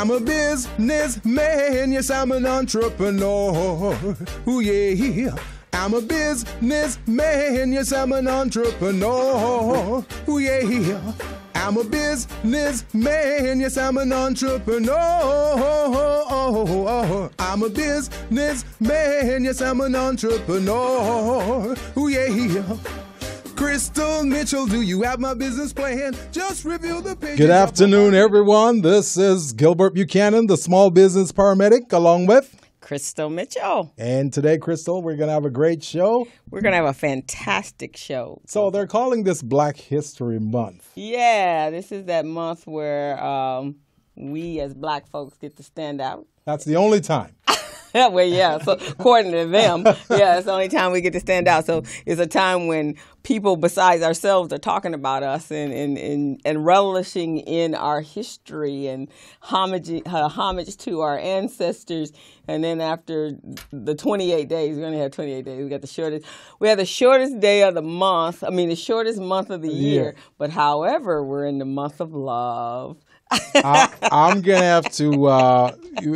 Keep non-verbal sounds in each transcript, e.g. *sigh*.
I'm a businessman, yes, I'm an entrepreneur. Ooh, yeah. I'm a businessman, yes, I'm an entrepreneur. Ooh, yeah. I'm a businessman, yes, I'm an entrepreneur. I'm a businessman, yes, I'm an entrepreneur. Ooh, yeah. Crystal Mitchell, do you have my business plan? Just review the page. Good afternoon, everyone. This is Gilbert Buchanan, the small business paramedic, along with Crystal Mitchell. And today, Crystal, we're going to have a great show. We're going to have a fantastic show. So they're calling this Black History Month. Yeah, this is that month where um, we as black folks get to stand out. That's the only time. *laughs* *laughs* well, yeah. So according to them, yeah, it's the only time we get to stand out. So it's a time when people besides ourselves are talking about us and and, and, and relishing in our history and homage uh, homage to our ancestors. And then after the 28 days, we only have 28 days. We got the shortest. We have the shortest day of the month. I mean, the shortest month of the year. Yeah. But however, we're in the month of love. I, am gonna have to uh,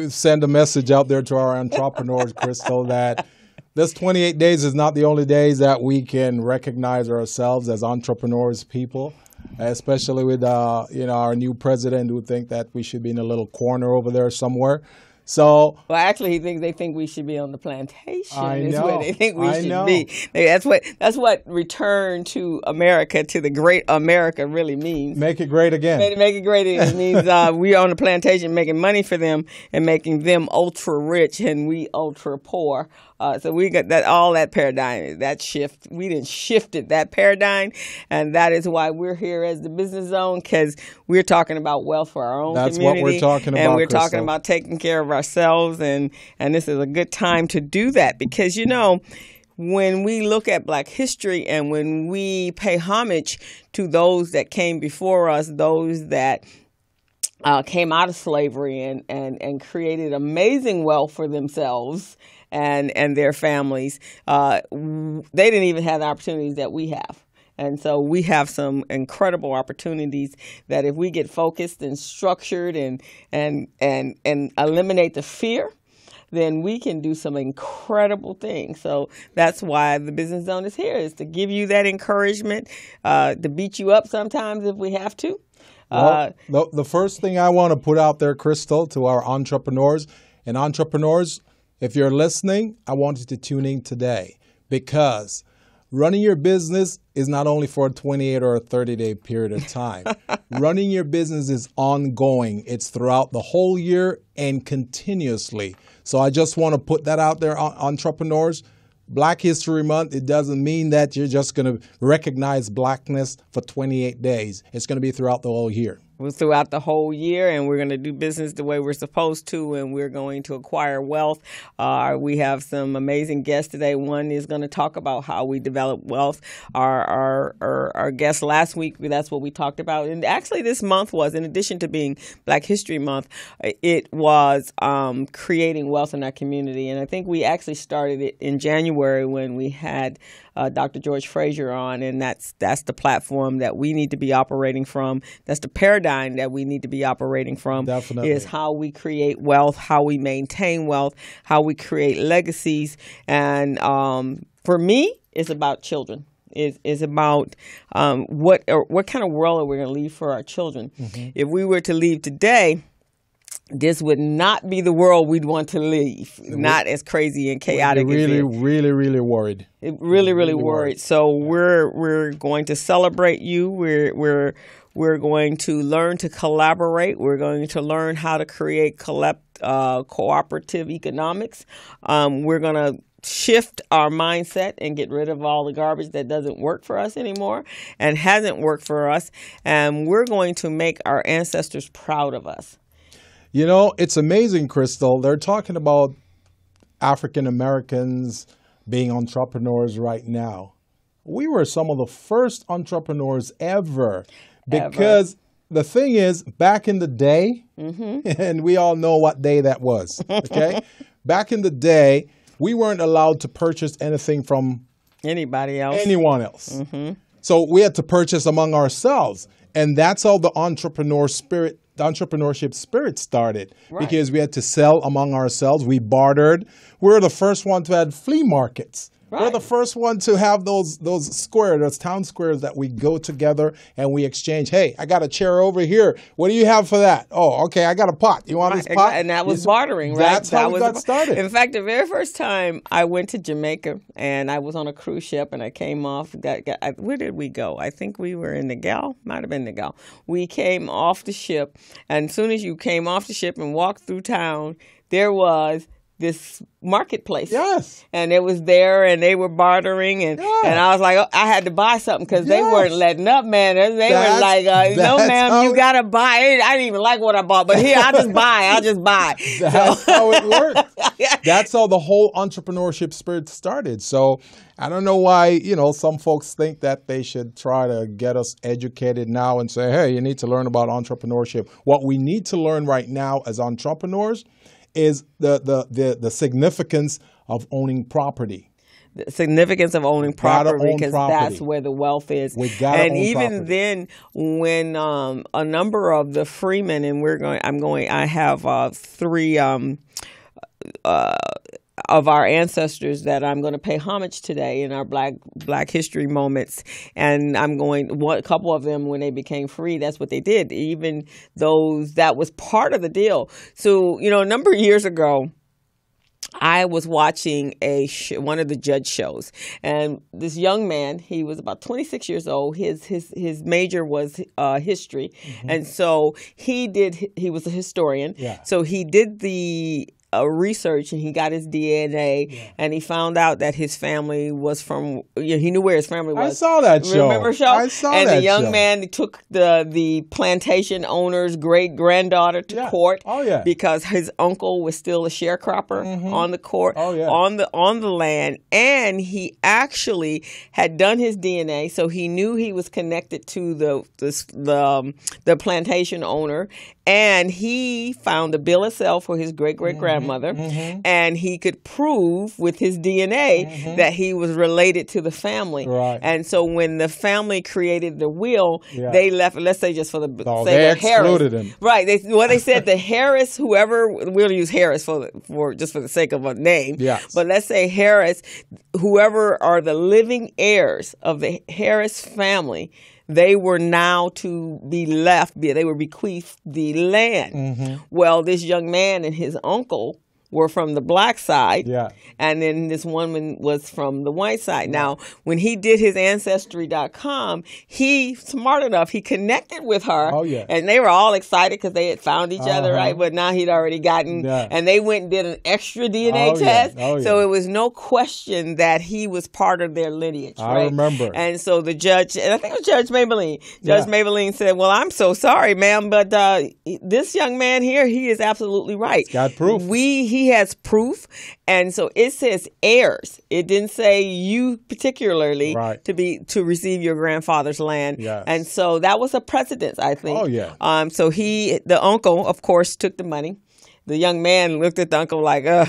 send a message out there to our entrepreneurs, Crystal, that this 28 days is not the only days that we can recognize ourselves as entrepreneurs, people. Especially with uh, you know our new president, who think that we should be in a little corner over there somewhere. So, well, actually, he thinks they think we should be on the plantation. I is know. where they think we I should know. be. That's what that's what return to America to the great America really means. Make it great again. Make, make it great again. It means uh, we on the plantation making money for them and making them ultra rich and we ultra poor. Uh, so we got that all that paradigm, that shift. We didn't shifted that paradigm, and that is why we're here as the business zone because we're talking about wealth for our own That's community. what we're talking about, and we're Crystal. talking about taking care of ourselves, and and this is a good time to do that because you know when we look at black history and when we pay homage to those that came before us, those that uh, came out of slavery and, and, and created amazing wealth for themselves and, and their families, uh, they didn't even have the opportunities that we have. And so we have some incredible opportunities that if we get focused and structured and, and, and, and eliminate the fear, then we can do some incredible things. So that's why the business zone is here is to give you that encouragement, uh, to beat you up sometimes if we have to. Uh, well, the, the first thing I want to put out there, Crystal, to our entrepreneurs and entrepreneurs, if you're listening, I want you to tune in today because running your business is not only for a 28 or a 30 day period of time. *laughs* running your business is ongoing, it's throughout the whole year and continuously. So I just want to put that out there, entrepreneurs. Black History Month, it doesn't mean that you're just going to recognize blackness for 28 days. It's going to be throughout the whole year throughout the whole year, and we're going to do business the way we're supposed to, and we're going to acquire wealth. Uh, we have some amazing guests today. One is going to talk about how we develop wealth. Our, our, our, our guest last week, that's what we talked about. And actually, this month was, in addition to being Black History Month, it was um, creating wealth in our community. And I think we actually started it in January when we had uh, Dr. George Fraser on, and that's that's the platform that we need to be operating from. That's the paradigm that we need to be operating from. Definitely. Is how we create wealth, how we maintain wealth, how we create legacies, and um, for me, it's about children. Is is about um, what or what kind of world are we going to leave for our children? Mm-hmm. If we were to leave today, this would not be the world we'd want to leave. Not as crazy and chaotic. We're really, really, really worried. It really, really, really worried. worried. So we're we're going to celebrate you. We're we're we're going to learn to collaborate. We're going to learn how to create collect, uh, cooperative economics. Um, we're going to shift our mindset and get rid of all the garbage that doesn't work for us anymore and hasn't worked for us. And we're going to make our ancestors proud of us. You know, it's amazing, Crystal. They're talking about African Americans being entrepreneurs right now. We were some of the first entrepreneurs ever because ever. the thing is, back in the day, mm-hmm. *laughs* and we all know what day that was, okay? *laughs* back in the day, we weren't allowed to purchase anything from anybody else, anyone else. Mm-hmm. So we had to purchase among ourselves. And that's how the entrepreneur spirit the entrepreneurship spirit started because we had to sell among ourselves. We bartered. We were the first one to have flea markets. We're the first one to have those those squares, those town squares that we go together and we exchange. Hey, I got a chair over here. What do you have for that? Oh, okay, I got a pot. You want Right, this pot? And that was bartering, right? That's that how we was got started. In fact, the very first time I went to Jamaica and I was on a cruise ship and I came off. Got, got, I, where did we go? I think we were in Negril. Might have been Negril. We came off the ship, and as soon as you came off the ship and walked through town, there was this marketplace. Yes. And it was there, and they were bartering, and Yeah. and I was like, oh, I had to buy something because they weren't letting up, man. They were like, uh, no, ma'am, how you gotta buy it. I didn't even like what I bought, but here, I'll just *laughs* buy. I'll just buy. That's how it *laughs* works. That's how the whole entrepreneurship spirit started. So I don't know why, you know, some folks think that they should try to get us educated now and say, hey, you need to learn about entrepreneurship. What we need to learn right now as entrepreneurs is the the the, the significance of owning property. the significance of owning property own because property. that's where the wealth is. And even property. then, when um, a number of the freemen and we're going, I'm going. I have uh, three. Um, uh, of our ancestors that I'm going to pay homage today in our Black Black History moments, and I'm going. One, a couple of them, when they became free, that's what they did. Even those that was part of the deal. So you know, a number of years ago, I was watching a sh- one of the judge shows, and this young man, he was about 26 years old. His his his major was uh, history, and so he did. He was a historian, Yeah. so he did the. Uh, research and he got his DNA and he found out that his family was from you know, he knew where his family was. I saw that show. Remember show? I saw and that And the young show. man took the the plantation owner's great granddaughter to Yeah. court Oh, yeah. because his uncle was still a sharecropper on the court Oh, yeah. on the on the land and he actually had done his DNA so he knew he was connected to the the the, um, the plantation owner and he found a bill of sale for his great great grandmother Mm-hmm. Mm-hmm. Mm-hmm. and he could prove with his DNA mm-hmm. that he was related to the family Right. and so when the family created the will Yeah. they left let's say just for the Oh, say they that Harris- excluded him. Right. They well they said the *laughs* Harris, whoever we'll use Harris for for just for the sake of a name. Yes. But let's say Harris, whoever are the living heirs of the Harris family, they were now to be left. They were bequeathed the land. Mm-hmm. Well, this young man and his uncle were from the black side Yeah. and then this woman was from the white side. Now, when he did his ancestry.com, he smart enough, he connected with her. Oh, yeah. And they were all excited because they had found each other, Uh-huh. right? But now he'd already gotten, Yeah. and they went and did an extra DNA Oh, yeah. test. Oh, So yeah. it was no question that he was part of their lineage, I right? remember. And so the judge, and I think it was Judge Mablean, Judge Yeah. Mablean said, Well, I'm so sorry, ma'am, but uh, this young man here, he is absolutely right. got proof. We he has proof, and so it says heirs. It didn't say you particularly Right. to be to receive your grandfather's land. Yes. And so that was a precedent, I think. Oh, yeah. Um. So he, the uncle, of course, took the money. The young man looked at the uncle like, uh,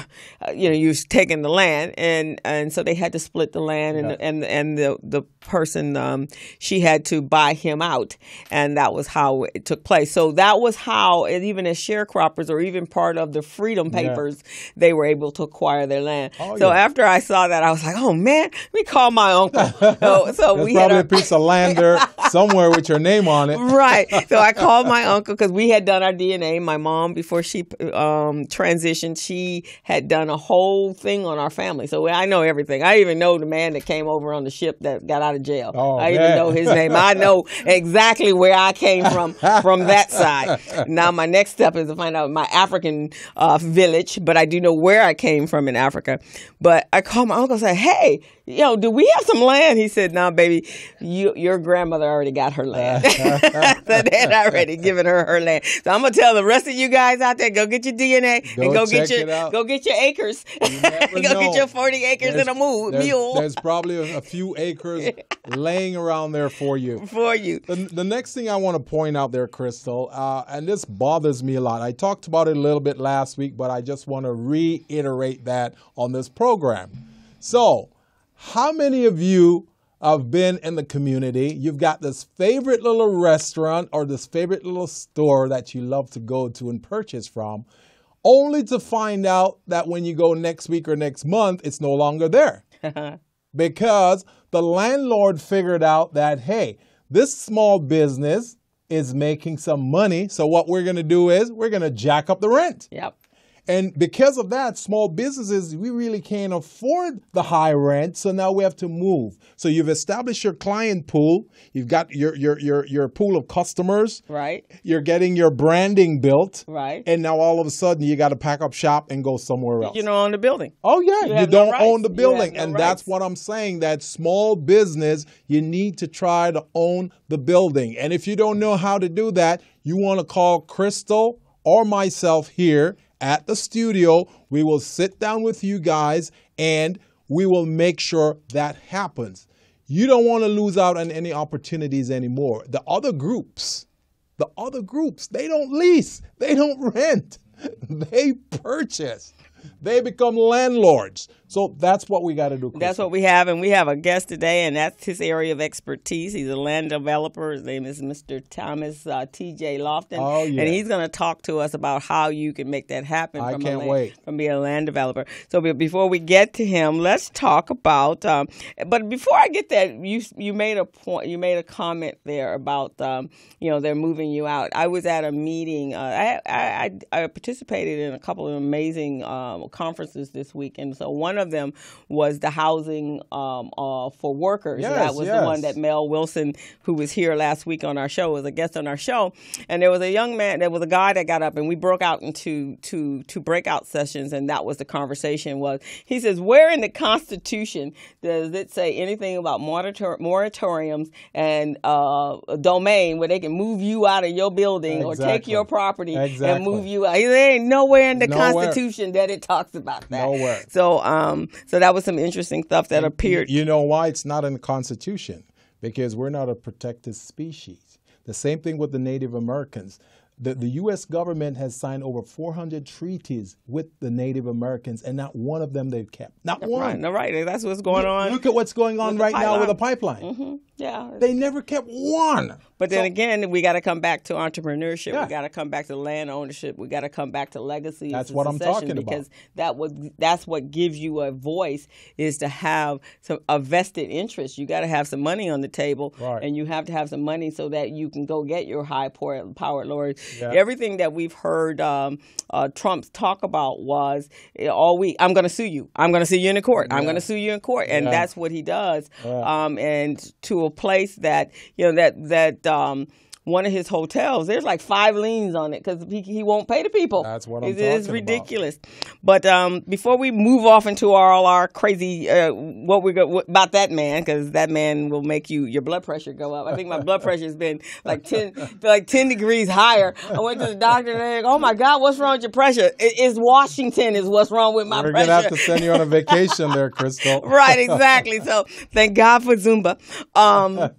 you know, you've taken the land, and and so they had to split the land, and Yeah. and and the the person, um, she had to buy him out, and that was how it took place. So that was how, even as sharecroppers or even part of the Freedom Papers, they were able to acquire their land. Oh, so yeah. after I saw that, I was like, oh man, let me call my uncle. *laughs* so, so we had our, a piece of land there *laughs* somewhere with your name on it. right. So I called my *laughs* uncle because we had done our DNA. My mom, before she um, transitioned, she had done a whole thing on our family. So I know everything. I even know the man that came over on the ship that got out of jail. Oh, I even know his name. I know *laughs* exactly where I came from from that side. *laughs* Now my next step is to find out my African uh, village, but I do know where I came from in Africa. But I called my uncle and said, "Hey, yo, do we have some land?" He said, "No, baby, you, your grandmother already got her land. *laughs* *laughs* so they had already given her her land. So I'm gonna tell the rest of you guys out there, go get your DNA Go and go get your go get your acres. never *laughs* go know. get your 40 acres There's- and a mule. There's, mule there's probably a, a few acres laying around there for you. for you. The, the next thing I want to point out there, Crystal, uh, and this bothers me a lot. I talked about it a little bit last week, but I just want to reiterate that on this program. So, how many of you have been in the community. You've got this favorite little restaurant or this favorite little store that you love to go to and purchase from, only to find out that when you go next week or next month, it's no longer there. *laughs* because the landlord figured out that, hey, this small business is making some money. So what we're going to do is we're going to jack up the rent. Yep. And because of that, small businesses, we really can't afford the high rent. So now we have to move. So you've established your client pool. You've got your your your, your pool of customers. Right. You're getting your branding built. Right. And now all of a sudden you got to pack up shop and go somewhere else. You don't own the building. Oh yeah, You you, don't rights. own the building, no and that's what I'm saying. That small business, you need to try to own the building, and if you don't know how to do that, you want to call Crystal or myself here at the studio. We will sit down with you guys, and we will make sure that happens. You don't want to lose out on any opportunities anymore. The other groups, the other groups, they don't lease, they don't rent, *laughs* they purchase. They become landlords. So that's what we got to do. That's what we have, and we have a guest today, and that's his area of expertise. He's a land developer. His name is Mr. Thomas uh, T.J. Loftin, Oh, yeah. and he's going to talk to us about how you can make that happen. I from can't land, wait. from being a land developer. So before we get to him, let's talk about. Um, but before I get that, you you made a point. You made a comment there about um, you know they're moving you out. I was at a meeting. Uh, I, I I I participated in a couple of amazing um, conferences this week, and so one of them was the housing um, uh, for workers. Yes, that was the one that Mel Wilson, who was here last week on our show, was a guest on our show, and there was a young man, there was a guy that got up, and we broke out into two two breakout sessions, and that was the conversation. Was he says, where in the Constitution does it say anything about morator- moratoriums and uh, a domain where they can move you out of your building or take your property and move you out? There ain't nowhere in the Nowhere. Constitution that it talks about that. Nowhere. So, um, so that was some interesting stuff that appeared. You know why it's not in the Constitution? Because we're not a protected species. The same thing with the Native Americans. The, the U.S. government has signed over 400 treaties with the Native Americans, and not one of them they've kept. Not Right, one. no, right. That's what's going on. Look at what's going on right now with the pipeline. pipeline. Mhm. Yeah. They never kept one. But then again, we got to come back to entrepreneurship. Yeah. We got to come back to land ownership. We got to come back to legacy. That's what I'm talking about. because that was that's what gives you a voice is to have some a vested interest. You got to have some money on the table, Right. and you have to have some money so that you can go get your high power- powered lawyers. Yeah. Everything that we've heard um, uh, Trump talk about was eh, all week. I'm going to sue you. I'm going to sue you in the court. I'm going to sue you in court, and Yeah. that's what he does. Yeah. Um, and to a place that you know that that um, one of his hotels, there's like five liens on it because he, he won't pay the people. That's what I'm It is talking about. ridiculous. But um, before we move off into our, all our crazy, uh, what we go what, about that man, because that man will make you your blood pressure go up. I think my blood *laughs* pressure has been like ten, like ten degrees higher. I went to the doctor and they're like, "Oh my God, what's wrong with your pressure?" It, it's Washington is what's wrong with my We're pressure. gonna have to send you on a vacation there, Crystal. *laughs* right, exactly. So thank God for Zumba. Um,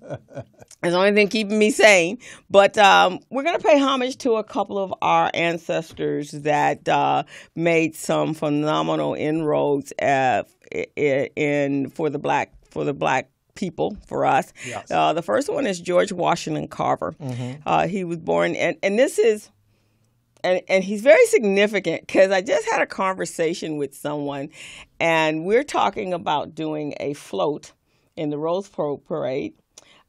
*laughs* it's the only thing keeping me sane. But um, we're going to pay homage to a couple of our ancestors that uh, made some phenomenal inroads uh, in for the black for the black people for us. Yes. Uh, the first one is George Washington Carver. Uh, he was born, and and this is and and he's very significant because I just had a conversation with someone, and we're talking about doing a float in the Rose Parade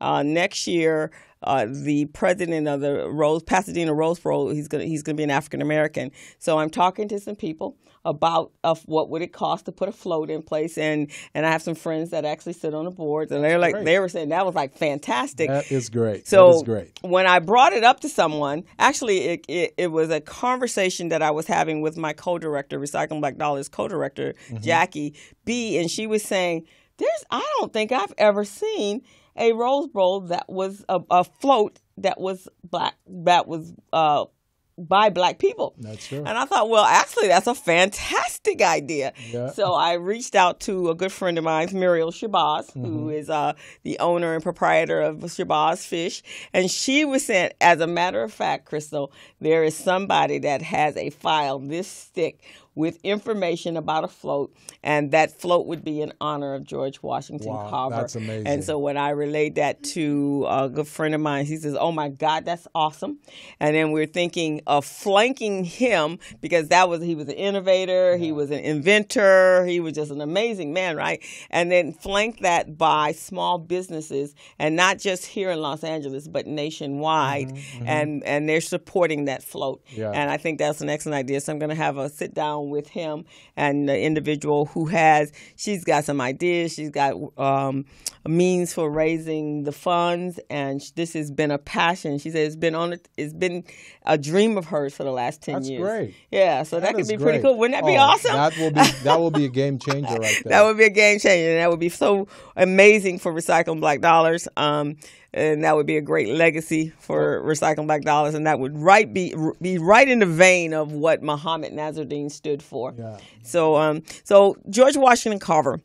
uh, next year. Uh, the president of the Rose Pasadena Rose Bowl, he's gonna he's gonna be an African American. So I'm talking to some people about of what would it cost to put a float in place, and and I have some friends that actually sit on the boards, and they're like great. they were saying that was like fantastic. That is great. So that is great. when I brought it up to someone, actually, it, it, it was a conversation that I was having with my co-director, Recycling Black Dollars co-director Mm-hmm. Jackie B, and she was saying, "There's, I don't think I've ever seen a Rose Bowl that was a, a float that was black, that was uh, by black people." That's true. And I thought, well, actually, that's a fantastic idea. Yeah. So I reached out to a good friend of mine, Muriel Shabazz, Mm-hmm. who is uh, the owner and proprietor of Shabazz Fish. And she was saying, as a matter of fact, Crystal, there is somebody that has a file this thick with information about a float, and that float would be in honor of George Washington Wow, Carver. that's amazing. And so when I relayed that to a good friend of mine, he says, "Oh my God, that's awesome!" And then we're thinking of flanking him because that was he was an innovator, he was an inventor, he was just an amazing man, right? And then flank that by small businesses, and not just here in Los Angeles, but nationwide, mm-hmm, mm-hmm. and and they're supporting that float. Yeah. And I think that's an excellent idea. So I'm going to have a sit down with him and the individual who has. She's got some ideas. She's got um, a means for raising the funds, and this has been a passion. She said it's been on. it- It's been a dream of hers for the last ten That's years. great. Yeah, so that, could is be pretty cool. Wouldn't that be Oh, awesome? That will be that will be a game changer right *laughs* there. That would be a game changer, and that would be so amazing for Recycling Black Dollars. Um, and that would be a great legacy for Recycling Black Dollars, and that would right be be right in the vein of what Muhammad Nassardeen stood for. Yeah. So, um, so George Washington Carver.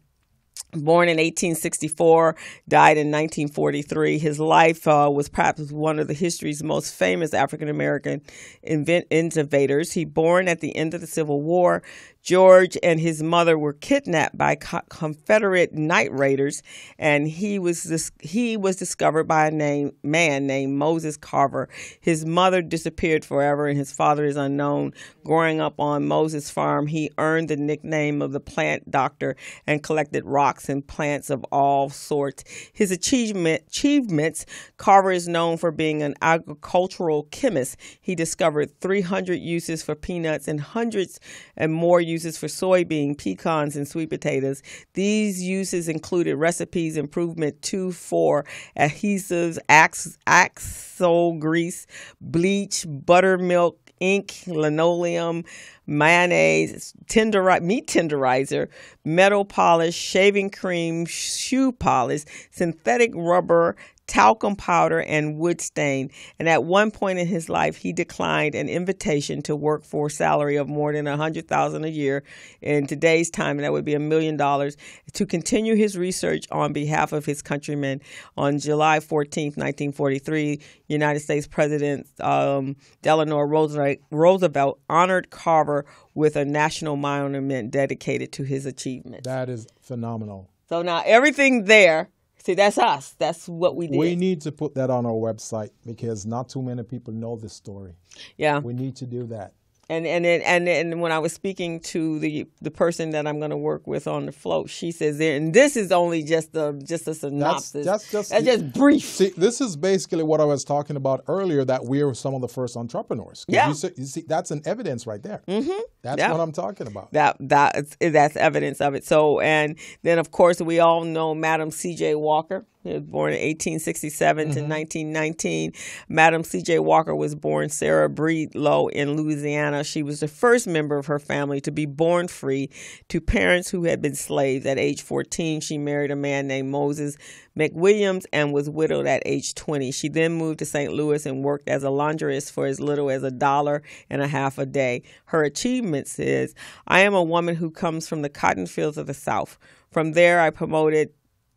Born in 1864, died in 1943. His life uh, was perhaps one of the history's most famous African American invent- innovators. He born at the end of the Civil War. George and his mother were kidnapped by co- Confederate night raiders, and he was dis- he was discovered by a name man named Moses Carver. His mother disappeared forever, and his father is unknown. Growing up on Moses' farm, he earned the nickname of the plant doctor and collected rocks and plants of all sorts. His achievement achievements Carver is known for being an agricultural chemist. He discovered 300 uses for peanuts and hundreds and more uses for soybean, pecans, and sweet potatoes. These uses included recipes improvement two for adhesives, ax- axle grease, bleach, buttermilk, ink, linoleum, mayonnaise, tenderi- meat tenderizer, metal polish, shaving cream, shoe polish, synthetic rubber, talcum powder, and wood stain. And at one point in his life, he declined an invitation to work for a salary of more than a hundred thousand a year in today's time, and that would be a million dollars, to continue his research on behalf of his countrymen. On July 14th, 1943, United States President um, Roosevelt, Roosevelt honored Carver with a national monument dedicated to his achievements. That is phenomenal. So now everything there, see, that's us. That's what we did. We need to put that on our website because not too many people know this story. yeah. We need to do that. And and then and and when I was speaking to the the person that I'm going to work with on the float, she says, there, and this is only just a just a synopsis. that's just- that's just brief. See, this is basically what I was talking about earlier that we're some of the first entrepreneurs. Yeah. You see, you see, that's an evidence right there. Mm-hmm. That's Yeah. what I'm talking about. that that that's evidence of it. So and then of course we all know Madam C.J. Walker. Born in 1867 to mm-hmm. 1919. Madam C.J. Walker was born Sarah Breedlove in Louisiana. She was the first member of her family to be born free to parents who had been slaves. At age 14, she married a man named Moses McWilliams and was widowed at age 20. She then moved to St. Louis and worked as a laundress for as little as a dollar and a half a day. Her achievements is I am a woman who comes from the cotton fields of the South. From there, I promoted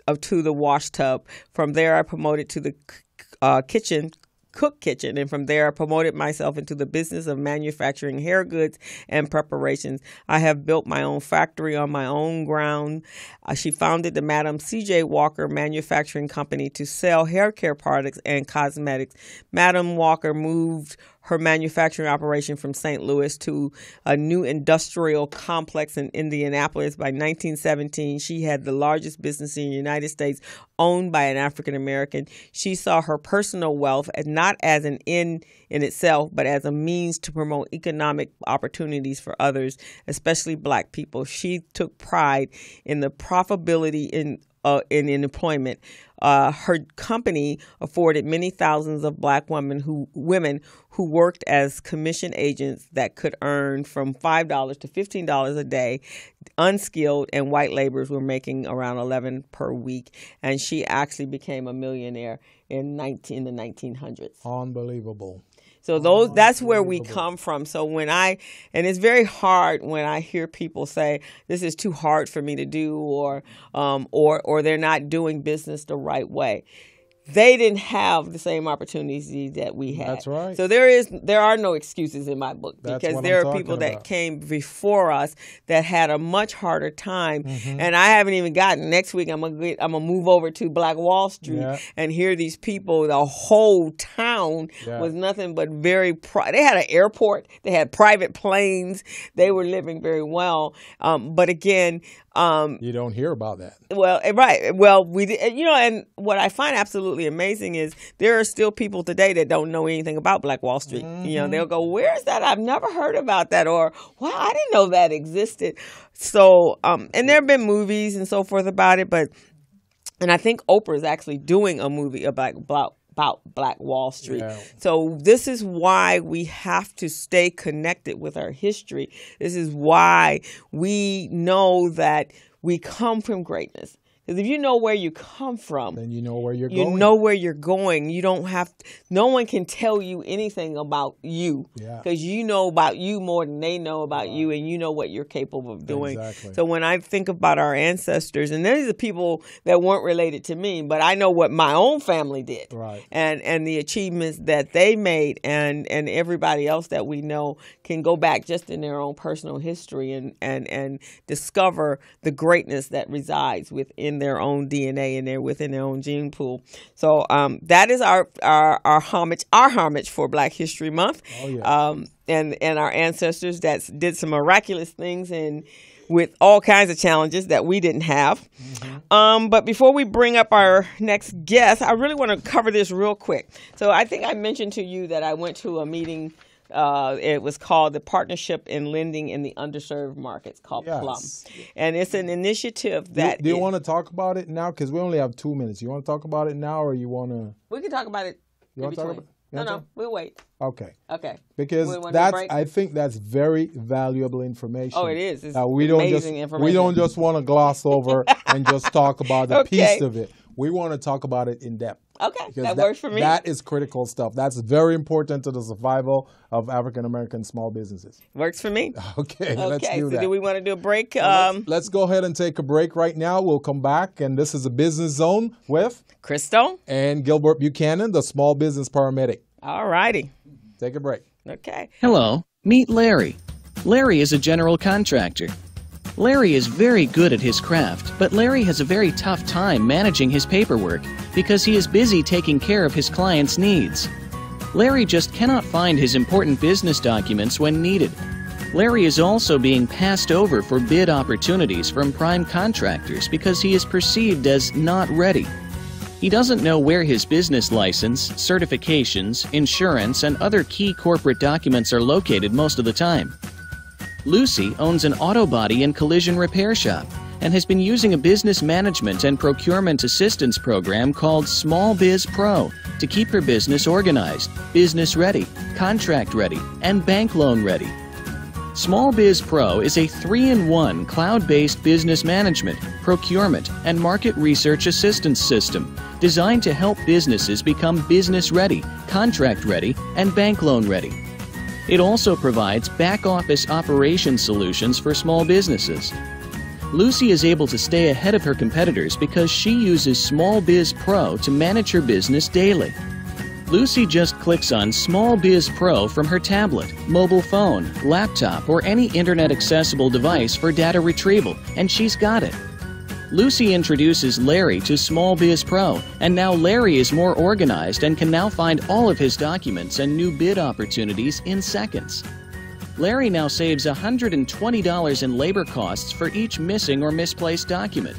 uh, to the wash tub. From there, I promoted to the uh, kitchen cook kitchen and from there I promoted myself into the business of manufacturing hair goods and preparations. I have built my own factory on my own ground. Uh, she founded the Madam CJ Walker Manufacturing Company to sell hair care products and cosmetics. Madam Walker moved her manufacturing operation from St. Louis to a new industrial complex in Indianapolis. By 1917, she had the largest business in the United States owned by an African American. She saw her personal wealth as not as an end in itself, but as a means to promote economic opportunities for others, especially black people. She took pride in the profitability in uh, in, in employment. Uh, her company afforded many thousands of black women who women who worked as commission agents that could earn from five dollars to fifteen dollars a day. Unskilled and white laborers were making around eleven per week, and she actually became a millionaire in nineteen the nineteen hundreds. Unbelievable. So those that's where we come from. So when I and it's very hard when I hear people say this is too hard for me to do or um, or or they're not doing business the right way. They didn't have the same opportunities that we had. That's right. So there is there are no excuses in my book That's because there I'm are people talking that came before us that had a much harder time, Mm-hmm. and I haven't even gotten. Next week, I'm gonna get, I'm gonna move over to Black Wall Street Yeah. and hear these people. The whole town Yeah. was nothing but very. Pri- they had an airport. They had private planes. They were living very well. Um, but again, um, You don't hear about that. well, eh, right. Well, we, you know, and what I find absolutely amazing is there are still people today that don't know anything about Black Wall Street. You Mm-hmm. know, they'll go, "Where's that? I've never heard about that," or "Wow, I didn't know that existed." So, um, and there have been movies and so forth about it, but and I think Oprah is actually doing a movie about Black about Black Wall Street. Yeah. So this is why we have to stay connected with our history. This is why we know that we come from greatness. Because if you know where you come from, Then you know where you're you going. know where you're going. You don't have. No one can tell you anything about you Yeah. because you know about you more than they know about you, and you know what you're capable of doing. Exactly. So when I think about our ancestors, and these are people that weren't related to me, but I know what my own family did, Right. and and the achievements that they made, and and everybody else that we know can go back just in their own personal history and and and discover the greatness that resides within their own DNA and they're within their own gene pool. So um, that is our our our homage our homage for Black History Month. Oh, yeah. Um, and and our ancestors that did some miraculous things and with all kinds of challenges that we didn't have. Mm-hmm. Um, but before we bring up our next guest, I really want to cover this real quick. So I think I mentioned to you that I went to a meeting. Uh, it was called the Partnership in Lending in the Underserved Markets, called Yes. Plum, and it's an initiative that do you is- want to talk about it now? Because we only have two minutes. You want to talk about it now, or you want to? we can talk about it. You wanna talk about- No, no, we'll wait. Okay. Okay. Because We wanna do a that's? I think that's very valuable information. Oh, it is. It's Uh, we don't just we don't just want to gloss over and just talk about a *laughs* Okay. piece of it. We want to talk about it in depth. Okay, Because that works for me. That is critical stuff. That's very important to the survival of African American small businesses. Works for me. *laughs* Okay, let's Okay, do so that. do we want to do a break? Let's- Um, let's go ahead and take a break right now. We'll come back, and this is a business zone with Crystal? and Gilbert Buchanan, the small business paramedic. All righty. Take a break. Okay. Hello, meet Larry. Larry is a general contractor. Larry is very good at his craft, but Larry has a very tough time managing his paperwork because he is busy taking care of his clients' needs. Larry just cannot find his important business documents when needed. Larry is also being passed over for bid opportunities from prime contractors because he is perceived as not ready. He doesn't know where his business license, certifications, insurance, and other key corporate documents are located most of the time. Lucy owns an auto body and collision repair shop and has been using a business management and procurement assistance program called Small Biz Pro to keep her business organized, business ready, contract ready, and bank loan ready. Small Biz Pro is a three in one cloud based business management, procurement, and market research assistance system designed to help businesses become business ready, contract ready, and bank loan ready. It also provides back office operation solutions for small businesses. Lucy is able to stay ahead of her competitors because she uses Small Biz Pro to manage her business daily. Lucy just clicks on Small Biz Pro from her tablet, mobile phone, laptop, or any internet accessible device for data retrieval, and she's got it. Lucy introduces Larry to Small Biz Pro, and now Larry is more organized and can now find all of his documents and new bid opportunities in seconds. Larry now saves $120 in labor costs for each missing or misplaced document.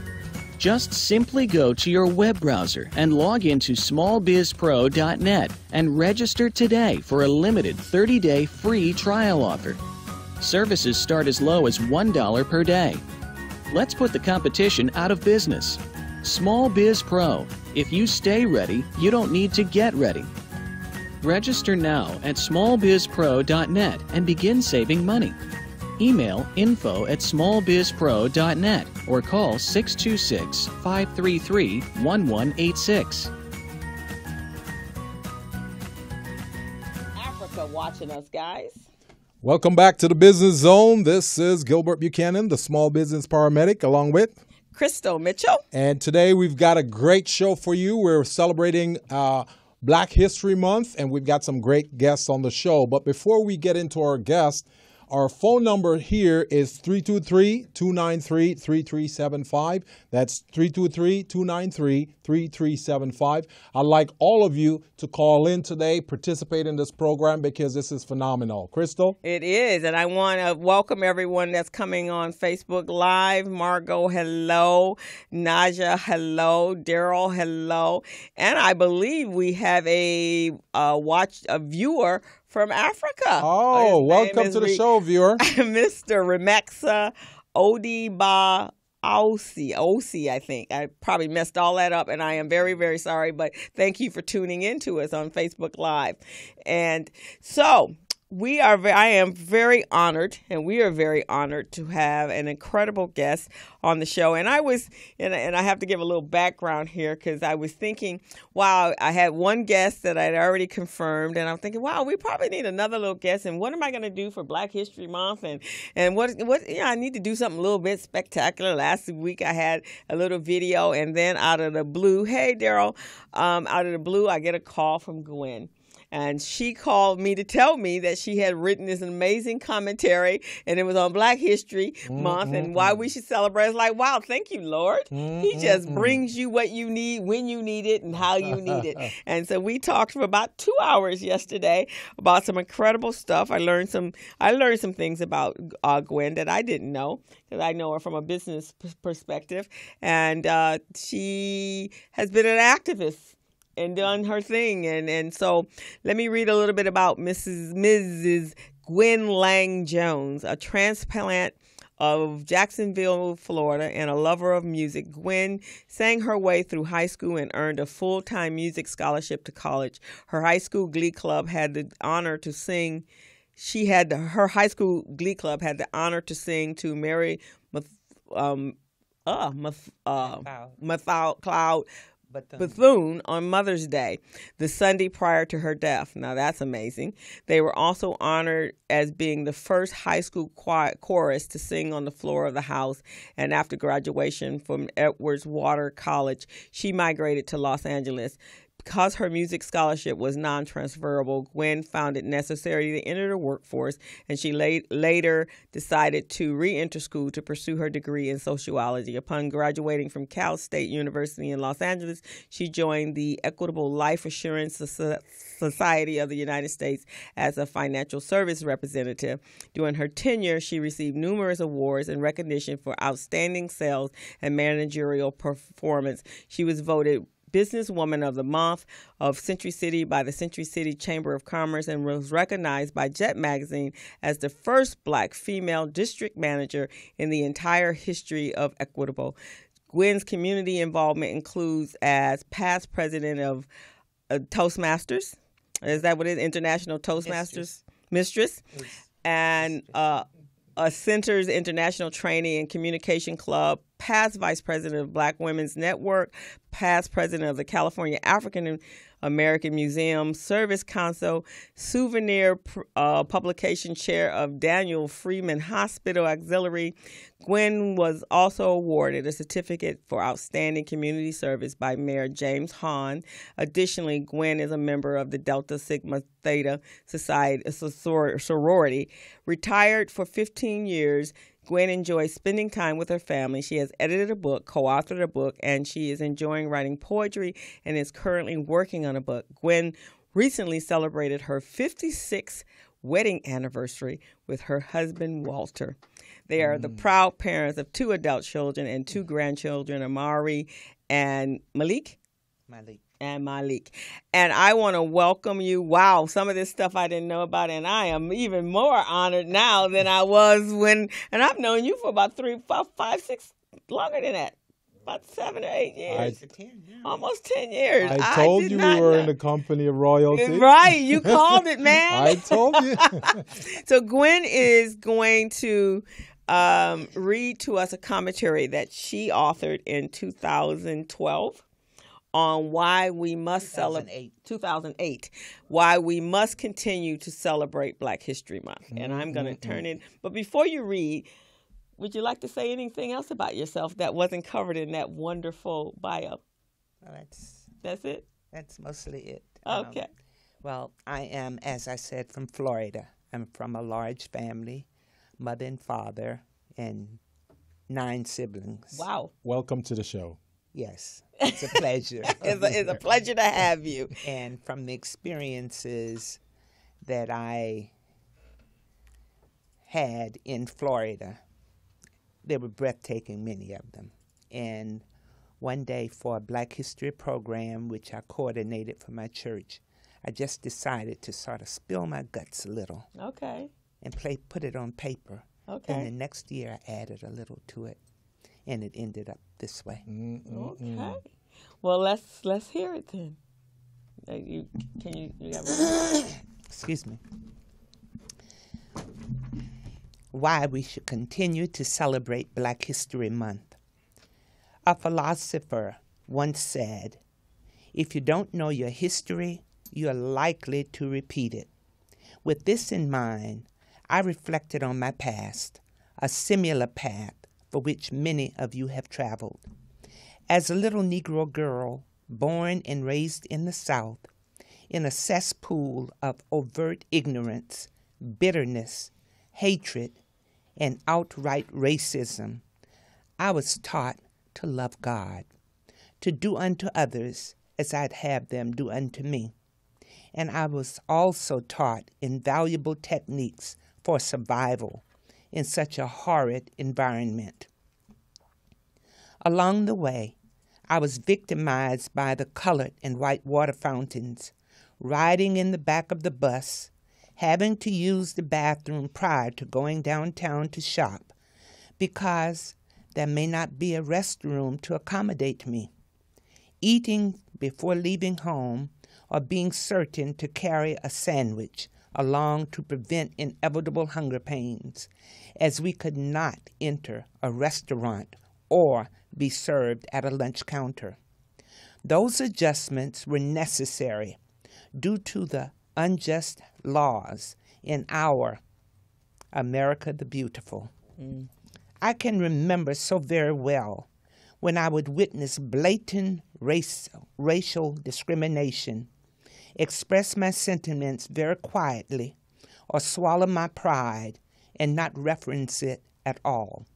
Just simply go to your web browser and log into smallbizpro.net and register today for a limited 30 day free trial offer. Services start as low as $1 per day. Let's put the competition out of business. Small Biz Pro. If you stay ready, you don't need to get ready. Register now at smallbizpro.net and begin saving money. Email info at smallbizpro.net or call 626 533 1186. Africa watching us, guys. Welcome back to the Business Zone. This is Gilbert Buchanan, the small business paramedic, along with Crystal Mitchell. And today we've got a great show for you. We're celebrating uh, Black History Month, and we've got some great guests on the show. But before we get into our guests, our phone number here is 323 293 3375. That's 323 293 3375. I'd like all of you to call in today, participate in this program because this is phenomenal. Crystal? It is. And I want to welcome everyone that's coming on Facebook Live. Margot, hello. Naja, hello. Daryl, hello. And I believe we have a uh, watch, a viewer from Africa. Oh, welcome to the Re- show, viewer. *laughs* Mr. Remexa Odiba Aussie, Aussie, I think. I probably messed all that up, and I am very, very sorry. But thank you for tuning in to us on Facebook Live. And so we are i am very honored and we are very honored to have an incredible guest on the show. And i was and, and i have to give a little background here because i was thinking wow i had one guest that i'd already confirmed and i'm thinking wow we probably need another little guest and what am i going to do for black history month? And and what what yeah i need to do something a little bit spectacular. Last week i had a little video and then out of the blue hey daryl um, out of the blue i get a call from gwen and she called me to tell me that she had written this amazing commentary and it was on Black History mm-hmm. Month and why we should celebrate. It's like, wow, thank you, Lord. Mm-hmm. He just brings you what you need, when you need it, and how you need it. *laughs* and so we talked for about two hours yesterday about some incredible stuff. I learned some I learned some things about uh, Gwen that I didn't know because I know her from a business perspective, and uh, she has been an activist and done her thing. And and so let me read a little bit about Mrs. Mrs. Gwen Lang Jones, a transplant of Jacksonville, Florida, and a lover of music, Gwen sang her way through high school and earned a full time music scholarship to college. Her high school glee club had the honor to sing. She had her high school glee club had the honor to sing to Mary um, uh, Math, uh, Cloud Bethune. Bethune on Mother's Day, the Sunday prior to her death. Now that's amazing. They were also honored as being the first high school chorus to sing on the floor of the house. And after graduation from Edward Waters College, she migrated to Los Angeles. Because her music scholarship was non transferable, Gwen found it necessary to enter the workforce, and she late, later decided to re enter school to pursue her degree in sociology. Upon graduating from Cal State University in Los Angeles, she joined the Equitable Life Assurance Society of the United States as a financial service representative. During her tenure, she received numerous awards and recognition for outstanding sales and managerial performance. She was voted Businesswoman of the Month of Century City by the Century City Chamber of Commerce and was recognized by Jet Magazine as the first black female district manager in the entire history of Equitable. Gwen's community involvement includes as past president of uh, Toastmasters. Is that what it is? International Toastmasters? Mistress. Mistress. And uh, a Center's International Training and Communication Club, past vice president of Black Women's Network, past president of the California African American Museum Service Council, souvenir uh, publication chair of Daniel Freeman Hospital Auxiliary. Gwen was also awarded a certificate for outstanding community service by Mayor James Hahn. Additionally, Gwen is a member of the Delta Sigma Theta Society, sorority. Retired for 15 years, Gwen enjoys spending time with her family. She has edited a book, co authored a book, and she is enjoying writing poetry and is currently working on a book. Gwen recently celebrated her 56th wedding anniversary with her husband, Walter. They are mm. the proud parents of two adult children and two grandchildren, Amari and Malik. Malik and Malik. And I want to welcome you. Wow, some of this stuff I didn't know about, and I am even more honored now than I was when. And I've known you for about three, five, five six, longer than that. About seven or eight years. I. Almost 10 years. I told I you we were know. in the company of royalty. *laughs* Right. You called it, man. *laughs* I told you. *laughs* so Gwen is going to um, read to us a commentary that she authored in 2012 on why we must celebrate 2008 why we must continue to celebrate black history month and i'm going to mm-hmm. turn it but before you read would you like to say anything else about yourself that wasn't covered in that wonderful bio? Well, that's That's it. that's mostly it. Um, Okay. well, I am, as I said, from Florida. I'm from a large family, mother and father, and nine siblings. Wow. Welcome to the show. Yes, it's a pleasure. *laughs* It's a, it's a pleasure to have you. and from the experiences that I had in Florida, they were breathtaking, many of them. And one day, for a Black History program, which I coordinated for my church, I just decided to sort of spill my guts a little Okay. and play, put it on paper. Okay. And the next year, I added a little to it, and it ended up this way. Okay. Well, let's let's hear it then. Uh, you can you, you got *coughs* excuse me, why we should continue to celebrate Black History Month. A philosopher once said, If you don't know your history, you're likely to repeat it. With this in mind, I reflected on my past, a similar path for which many of you have traveled. As a little Negro girl, born and raised in the South, in a cesspool of overt ignorance, bitterness, hatred, and outright racism, I was taught to love God, to do unto others as I'd have them do unto me. And I was also taught invaluable techniques for survival in such a horrid environment. Along the way, I was victimized by the colored and white water fountains, riding in the back of the bus, having to use the bathroom prior to going downtown to shop because there may not be a restroom to accommodate me, eating before leaving home, or being certain to carry a sandwich along to prevent inevitable hunger pains, as we could not enter a restaurant or be served at a lunch counter. Those adjustments were necessary due to the unjust laws in our America the Beautiful. Mm. I can remember so very well when I would witness blatant race, racial discrimination, express my sentiments very quietly, or swallow my pride and not reference it at all.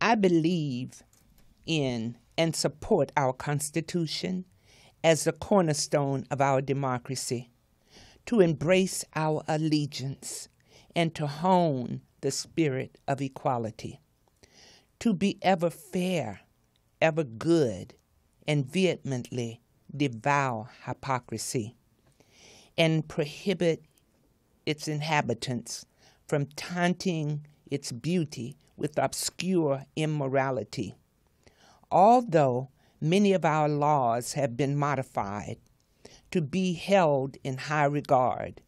I believe in and support our Constitution as the cornerstone of our democracy, to embrace our allegiance and to hone the spirit of equality, to be ever fair, ever good, and vehemently devour hypocrisy, and prohibit its inhabitants from taunting its beauty with obscure immorality. Although many of our laws have been modified to be held in high regard,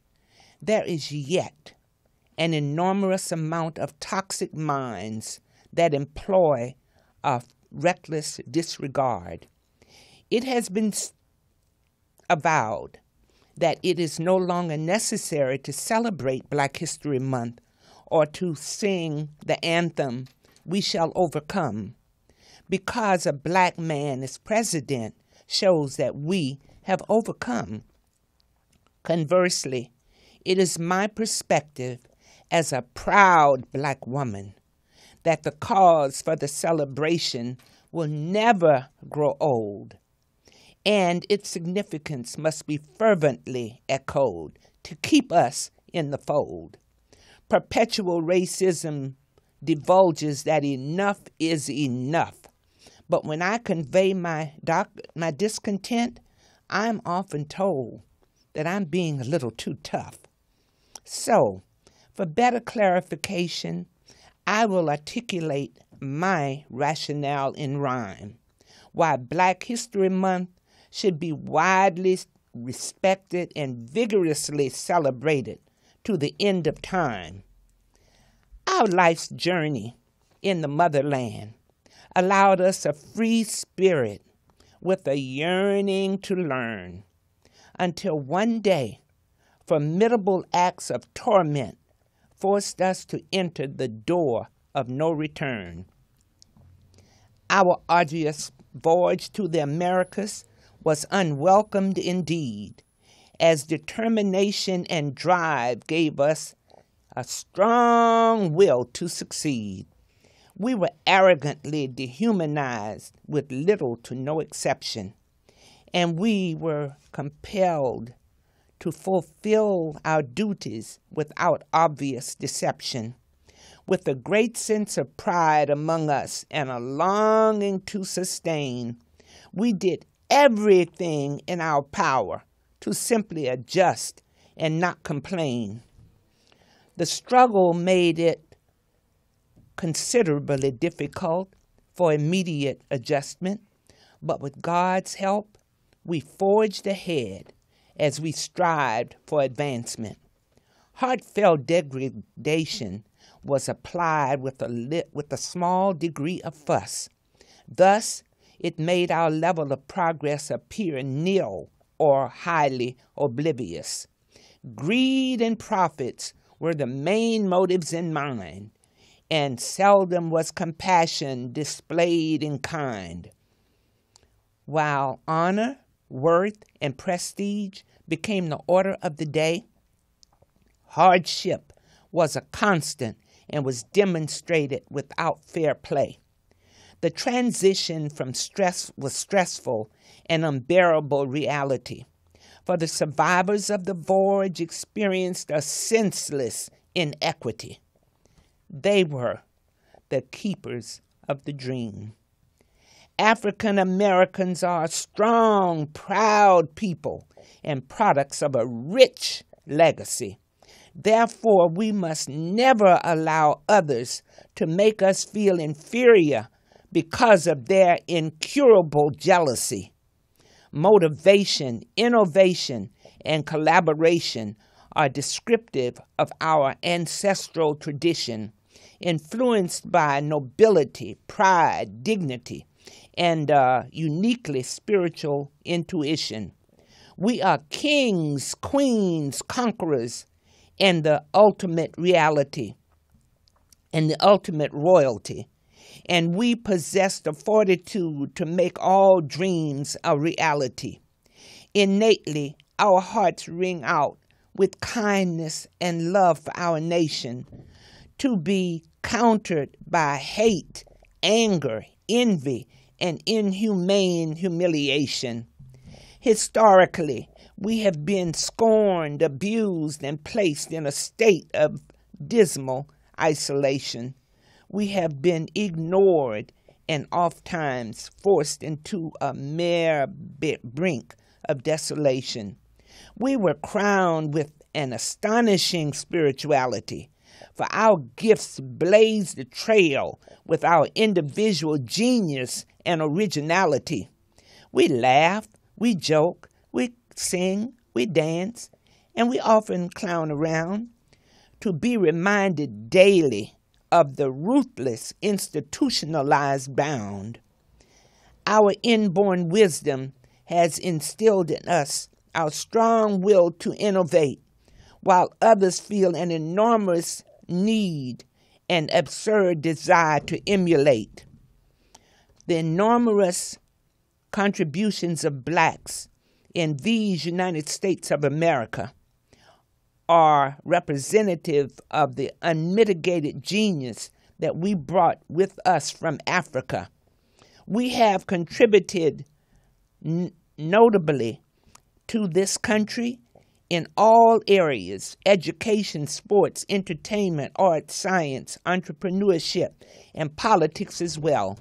there is yet an enormous amount of toxic minds that employ a reckless disregard. It has been avowed that it is no longer necessary to celebrate Black History Month or to sing the anthem, We Shall Overcome, because a black man is president shows that we have overcome. Conversely, it is my perspective as a proud black woman that the cause for the celebration will never grow old, and its significance must be fervently echoed to keep us in the fold. Perpetual racism divulges that enough is enough. But when I convey my, doc, my discontent, I'm often told that I'm being a little too tough. So, for better clarification, I will articulate my rationale in rhyme. Why Black History Month should be widely respected and vigorously celebrated to the end of time. Our life's journey in the motherland allowed us a free spirit with a yearning to learn until one day formidable acts of torment forced us to enter the door of no return. Our arduous voyage to the Americas was unwelcomed indeed, as determination and drive gave us a strong will to succeed. We were arrogantly dehumanized with little to no exception, and we were compelled to fulfill our duties without obvious deception. With a great sense of pride among us and a longing to sustain, we did everything in our power to simply adjust and not complain. The struggle made it considerably difficult for immediate adjustment, but with God's help, we forged ahead as we strived for advancement. Heartfelt degradation was applied with a, with a small degree of fuss. Thus, it made our level of progress appear nil or highly oblivious. Greed and profits were the main motives in mind, and seldom was compassion displayed in kind. While honor, worth, and prestige became the order of the day, hardship was a constant and was demonstrated without fair play. The transition from stress was stressful and unbearable reality for the survivors of the voyage experienced a senseless inequity. They were the keepers of the dream. African Americans are a strong, proud people and products of a rich legacy. Therefore, we must never allow others to make us feel inferior because of their incurable jealousy motivation, innovation, and collaboration are descriptive of our ancestral tradition, influenced by nobility, pride, dignity, and uh, uniquely spiritual intuition. We are kings, queens, conquerors, and the ultimate reality and the ultimate royalty and we possess the fortitude to make all dreams a reality. Innately, our hearts ring out with kindness and love for our nation, to be countered by hate, anger, envy, and inhumane humiliation. Historically, we have been scorned, abused, and placed in a state of dismal isolation we have been ignored and oft times forced into a mere brink of desolation. We were crowned with an astonishing spirituality, for our gifts blazed the trail with our individual genius and originality. We laugh, we joke, we sing, we dance, and we often clown around to be reminded daily of the ruthless institutionalized bound. Our inborn wisdom has instilled in us our strong will to innovate, while others feel an enormous need and absurd desire to emulate. The enormous contributions of blacks in these United States of America are representative of the unmitigated genius that we brought with us from Africa. We have contributed notably to this country in all areas education, sports, entertainment, art, science, entrepreneurship, and politics as well.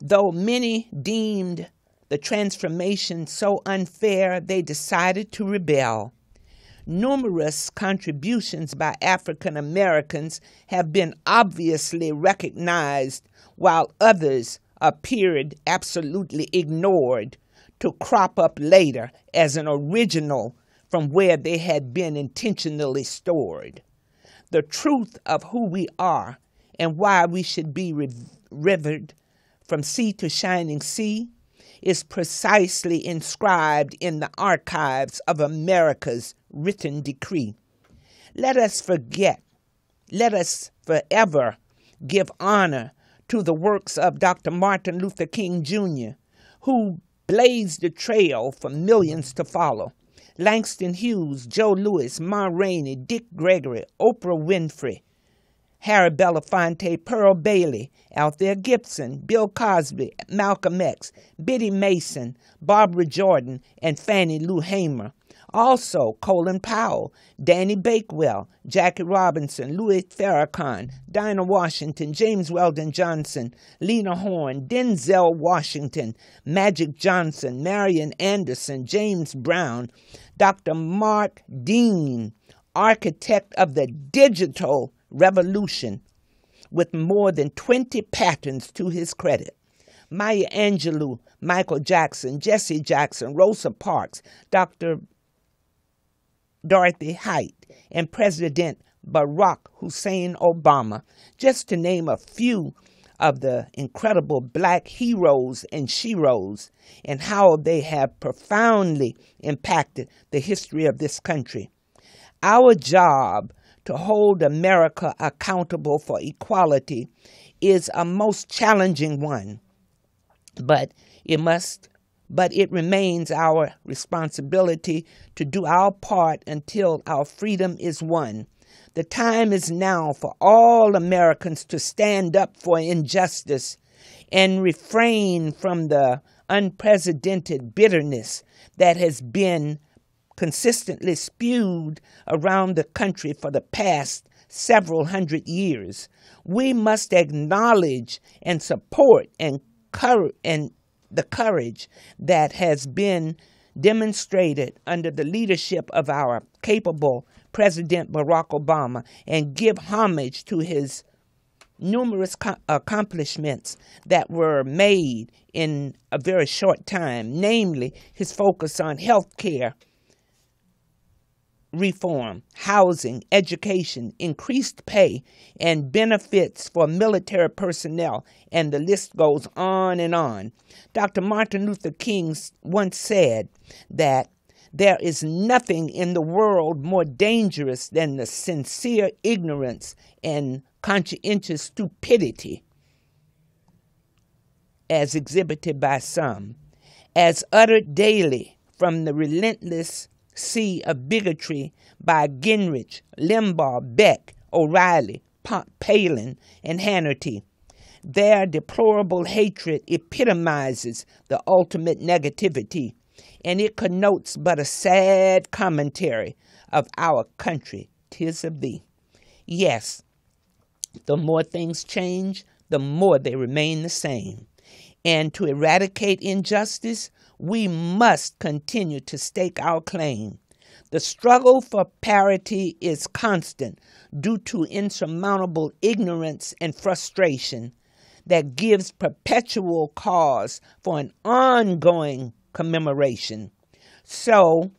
Though many deemed the transformation so unfair, they decided to rebel numerous contributions by African Americans have been obviously recognized, while others appeared absolutely ignored to crop up later as an original from where they had been intentionally stored. The truth of who we are and why we should be revered from sea to shining sea is precisely inscribed in the archives of America's written decree. Let us forget let us forever give honor to the works of Dr. Martin Luther King Jr., who blazed the trail for millions to follow. Langston Hughes, Joe Louis, Ma Rainey, Dick Gregory, Oprah Winfrey, Harry Belafonte, Pearl Bailey, Althea Gibson, Bill Cosby, Malcolm X, Biddy Mason, Barbara Jordan, and Fannie Lou Hamer. Also, Colin Powell, Danny Bakewell, Jackie Robinson, Louis Farrakhan, Dinah Washington, James Weldon Johnson, Lena Horne, Denzel Washington, Magic Johnson, Marian Anderson, James Brown, Dr. Mark Dean, architect of the digital revolution, with more than 20 patents to his credit. Maya Angelou, Michael Jackson, Jesse Jackson, Rosa Parks, Dr. Dorothy Height, and President Barack Hussein Obama, just to name a few of the incredible black heroes and sheroes and how they have profoundly impacted the history of this country. Our job to hold America accountable for equality is a most challenging one, but it must but it remains our responsibility to do our part until our freedom is won. The time is now for all Americans to stand up for injustice and refrain from the unprecedented bitterness that has been consistently spewed around the country for the past several hundred years. We must acknowledge and support and, and the courage that has been demonstrated under the leadership of our capable President Barack Obama and give homage to his numerous co- accomplishments that were made in a very short time, namely his focus on health care reform, housing, education, increased pay, and benefits for military personnel, and the list goes on and on. Dr. Martin Luther King once said that there is nothing in the world more dangerous than the sincere ignorance and conscientious stupidity as exhibited by some, as uttered daily from the relentless sea of bigotry by Gingrich, Limbaugh, Beck, O'Reilly, Palin, and Hannity. Their deplorable hatred epitomizes the ultimate negativity, and it connotes but a sad commentary of our country. Tis of thee. Yes, the more things change, the more they remain the same. And to eradicate injustice, we must continue to stake our claim. The struggle for parity is constant due to insurmountable ignorance and frustration that gives perpetual cause for an ongoing commemoration. So,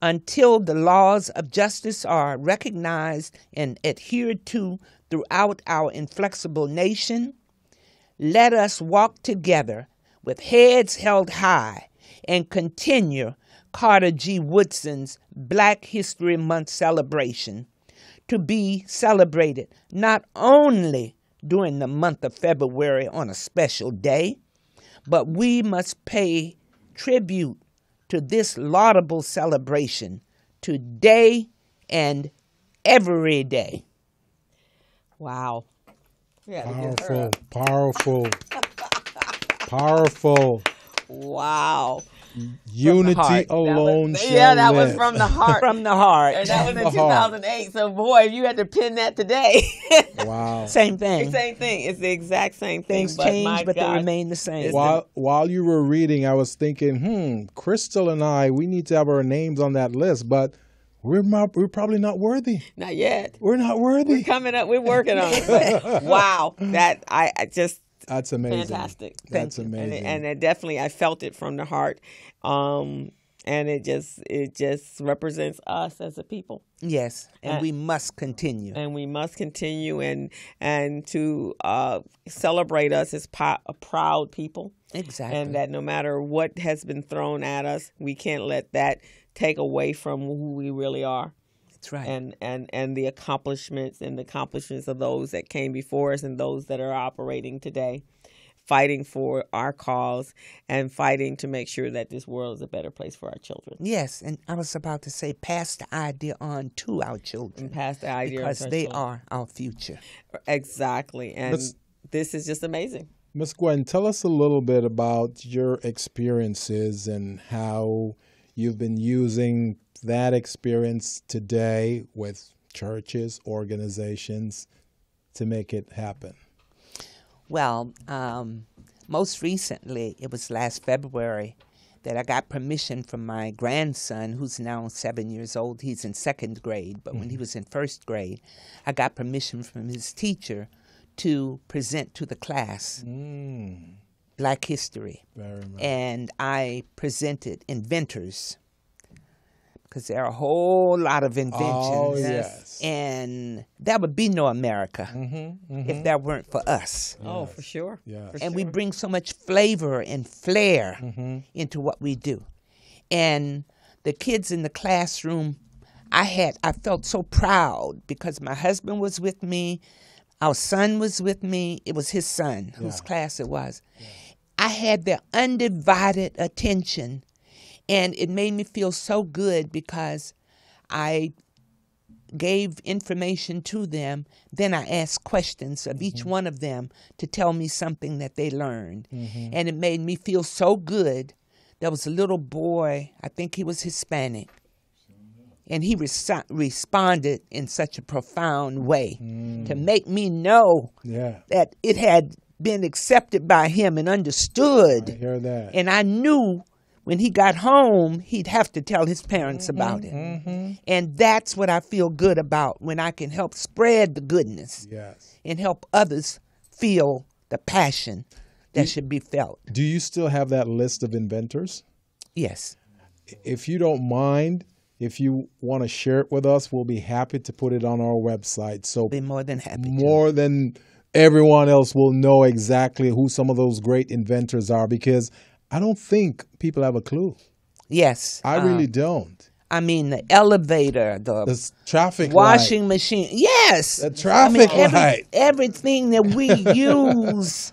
until the laws of justice are recognized and adhered to throughout our inflexible nation, let us walk together with heads held high and continue Carter G. Woodson's Black History Month celebration to be celebrated not only during the month of February on a special day, but we must pay tribute to this laudable celebration today and every day. Wow. Powerful, powerful, powerful. *laughs* Wow. Unity heart. alone That was- shall yeah, that was from the *laughs* heart. From the heart. and that was in 2008. So, boy, if you had to pin that today, *laughs* Wow. Same thing. same thing. It's the exact same thing. Things but change, my but they remain the same. While while you were reading, I was thinking, hmm, Crystal and I, we need to have our names on that list, but we're not, we're probably not worthy. Not yet. We're not worthy. We're coming up, we're working on it. *laughs* Wow, that I, I just That's amazing. fantastic. That's And amazing. it, and it definitely, I felt it from the heart. Um, and it just, it just represents us as a people. Yes, and Uh, we must continue. and we must continue and and to uh, celebrate us as po- a proud people, Exactly. and that no matter what has been thrown at us, we can't let that take away from who we really are. That's right. And and and the accomplishments and the accomplishments of those that came before us and those that are operating today, fighting for our cause and fighting to make sure that this world is a better place for our children. Yes, and I was about to say, pass the idea on to our children. And pass the idea on because to our they children. are our future. Exactly. And Let's- this is just amazing. Miss Gwen, tell us a little bit about your experiences and how you've been using that experience today with churches, organizations to make it happen. Well, um, most recently, it was last February that I got permission from my grandson, who's now seven years old. He's in second grade, but when he was in first grade, I got permission from his teacher to present to the class Black history. Very much. And I presented inventors because there are a whole lot of inventions. Oh, yes. And there would be no America mm-hmm, mm-hmm. if that weren't for us. Oh, for sure. Yes. For And we bring so much flavor and flair mm-hmm. into what we do. And the kids in the classroom, I had I felt so proud because my husband was with me, our son was with me. It was his son whose class it was. I had their undivided attention and it made me feel so good because I gave information to them. Then I asked questions of each mm-hmm. one of them to tell me something that they learned. Mm-hmm. And it made me feel so good. There was a little boy, I think he was Hispanic, and he res- responded in such a profound way mm. to make me know Yeah. that it had been accepted by him and understood. I hear that. And I knew when he got home, he'd have to tell his parents mm-hmm, about it. Mm-hmm. And that's what I feel good about when I can help spread the goodness yes. and help others feel the passion that should be felt. Do you still have that list of inventors? Yes. If you don't mind, if you want to share it with us, we'll be happy to put it on our website. So Be more than happy. to. more than everyone else will know exactly who some of those great inventors are because I don't think people have a clue. Yes. I uh, really don't. I mean, the elevator, the The traffic washing light, machine. Yes. the traffic I mean, every- light. everything that we *laughs* use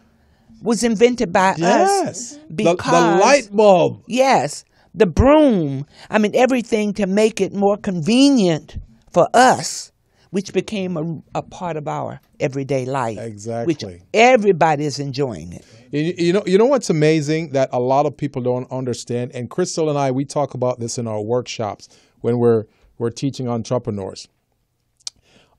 was invented by Yes. us. The, Because the light bulb. Yes, the broom. I mean, everything to make it more convenient for us, which became a, a part of our everyday life. Exactly. Which everybody is enjoying it. You, you know, you know what's amazing that a lot of people don't understand, and Crystal and I we talk about this in our workshops when we're we're teaching entrepreneurs.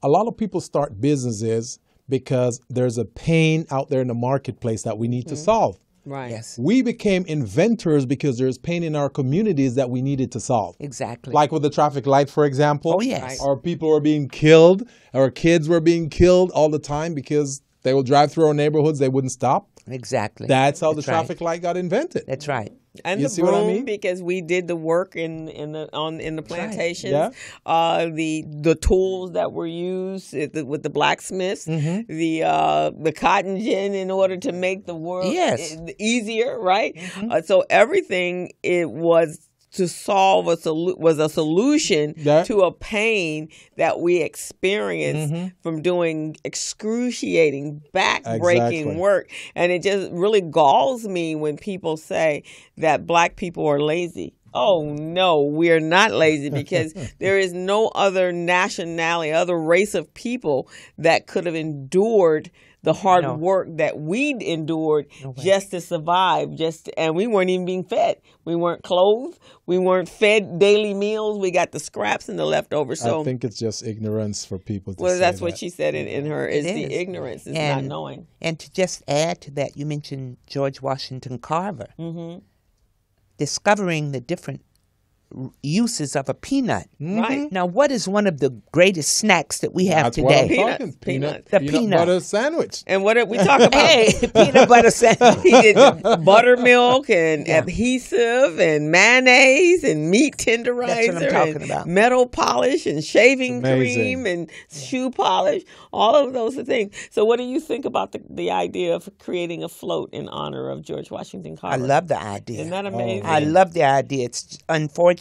A lot of people start businesses because there's a pain out there in the marketplace that we need to mm-hmm. solve. Right. Yes, We became inventors because there's pain in our communities that we needed to solve. exactly. Like with the traffic light, for example. Oh, yes. Right. Our people were being killed, our kids were being killed all the time because they would drive through our neighborhoods, they wouldn't stop. exactly. That's how the That's right. traffic light got invented. That's right. And You the what I broom mean? because we did the work in in the on in the right. plantations. Yeah. Uh, the the tools that were used the, with the blacksmiths, Mm-hmm. the uh, the cotton gin in order to make the world Yes. e- easier, right? Mm-hmm. Uh, so everything it was to solve a solu- was a solution to a pain that we experienced Mm-hmm. from doing excruciating back-breaking Exactly. work and it just really galls me when people say that black people are lazy oh no we're not lazy *laughs* because there is no other nationality other race of people that could have endured the hard No. work that we'd endured just to survive just and we weren't even being fed. We weren't clothed. We weren't fed daily meals. We got the scraps and the leftovers. So I think it's just ignorance for people to well say that's what she said in, in her is the ignorance is not knowing. And to just add to that, you mentioned George Washington Carver. Mm-hmm. Discovering the different r- uses of a peanut. right Now, what is one of the greatest snacks that we have That's what I'm today? Peanuts, talking. Peanut, The peanut, peanut. butter sandwich. And what did we talk about? Hey, *laughs* peanut butter sandwich. he did buttermilk and adhesive and mayonnaise and meat tenderizer That's what I'm talking and about. metal polish and shaving cream and shoe polish. All of those are things. So, what do you think about the, the idea of creating a float in honor of George Washington Carver? I love the idea. Isn't that oh, amazing? I love the idea. It's unfortunate.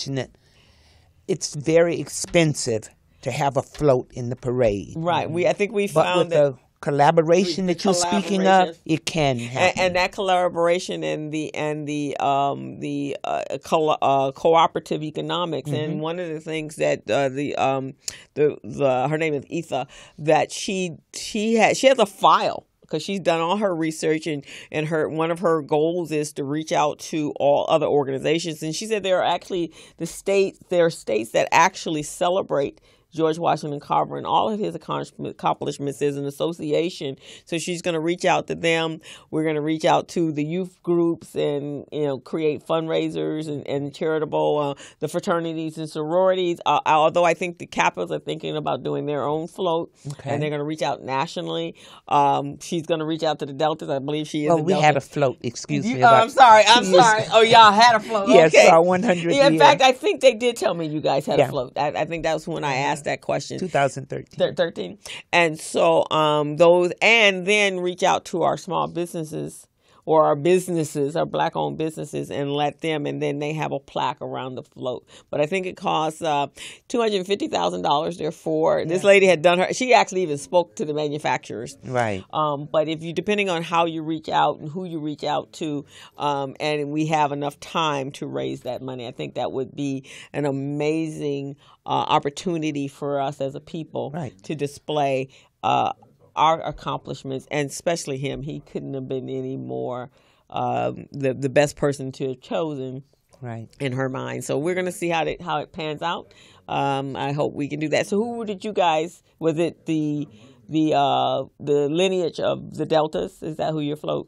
It's very expensive to have a float in the parade. Right. We I think we But found with that. the collaboration that you're speaking of, it can happen. and, and that collaboration and the and the um the uh, co- uh, cooperative economics Mm-hmm. and one of the things that uh, the um the the her name is Etha that she she has she has a file because she's done all her research and and her one of her goals is to reach out to all other organizations. And she said there are actually the states there are states that actually celebrate George Washington Carver and all of his accomplishments as an association. So she's going to reach out to them. We're going to reach out to the youth groups and you know create fundraisers and, and charitable uh, the fraternities and sororities. Uh, although I think the Kappas are thinking about doing their own float Okay. and they're going to reach out nationally. Um, she's going to reach out to the Deltas. I believe she is. well, we Delta. had a float. Excuse You- me. oh, I'm sorry. I'm sorry. Oh, y'all *laughs* had a float. Yes, okay. our 100th Yeah, in year. fact, I think they did tell me you guys had Yeah. a float. I, I think that was when I asked that question. 2013. 13 and so um those and then reach out to our small businesses or our businesses our black owned businesses and let them and then they have a plaque around the float but i think it costs uh $250000 therefore this lady had done her she actually even spoke to the manufacturers Right. um, but if you, depending on how you reach out and who you reach out to, um, and we have enough time to raise that money, I think that would be an amazing uh, opportunity for us as a people Right. to display uh, our accomplishments, and especially him. He couldn't have been any more um, the the best person to have chosen Right. in her mind. So we're gonna see how it how it pans out. Um, I hope we can do that. So who did you guys? Was it the the uh, the lineage of the Deltas? Is that who your float?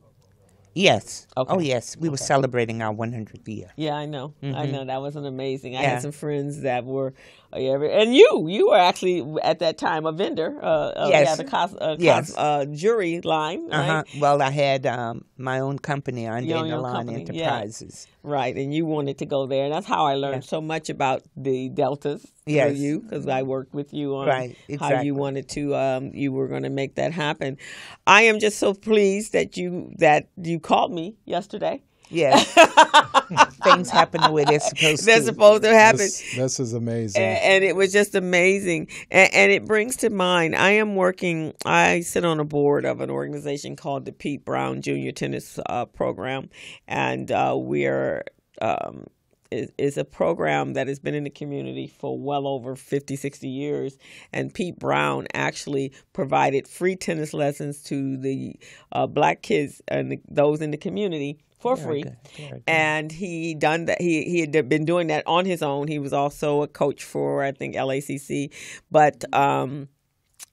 Yes. Okay. Oh, yes. We were celebrating our 100th year. Yeah, I know. I know that was an amazing. I Yeah. had some friends that were, and you, you were actually at that time a vendor. Uh, uh, Yes. Yeah, the cos, uh, Yes. uh, jury line, Uh huh. Well, I had um, my own company, Andre Your own Milan company, yeah. Enterprises. Right, and you wanted to go there, and that's how I learned so much about the deltas for you because I worked with you on Right, how you wanted to, um, you were going to make that happen. I am just so pleased that you that you called me yesterday. Yes. *laughs* Things happen the way they're supposed They're to. supposed to happen. This, this is amazing. A- and it was just amazing and, and it brings to mind i am working i sit on a board of an organization called the pete brown junior tennis uh, program and uh, we're um, is, is a program that has been in the community for well over 50 60 years and pete brown actually provided free tennis lessons to the uh, black kids and the, those in the community for free good, good. and he done that he he had been doing that on his own he was also a coach for i think lacc but um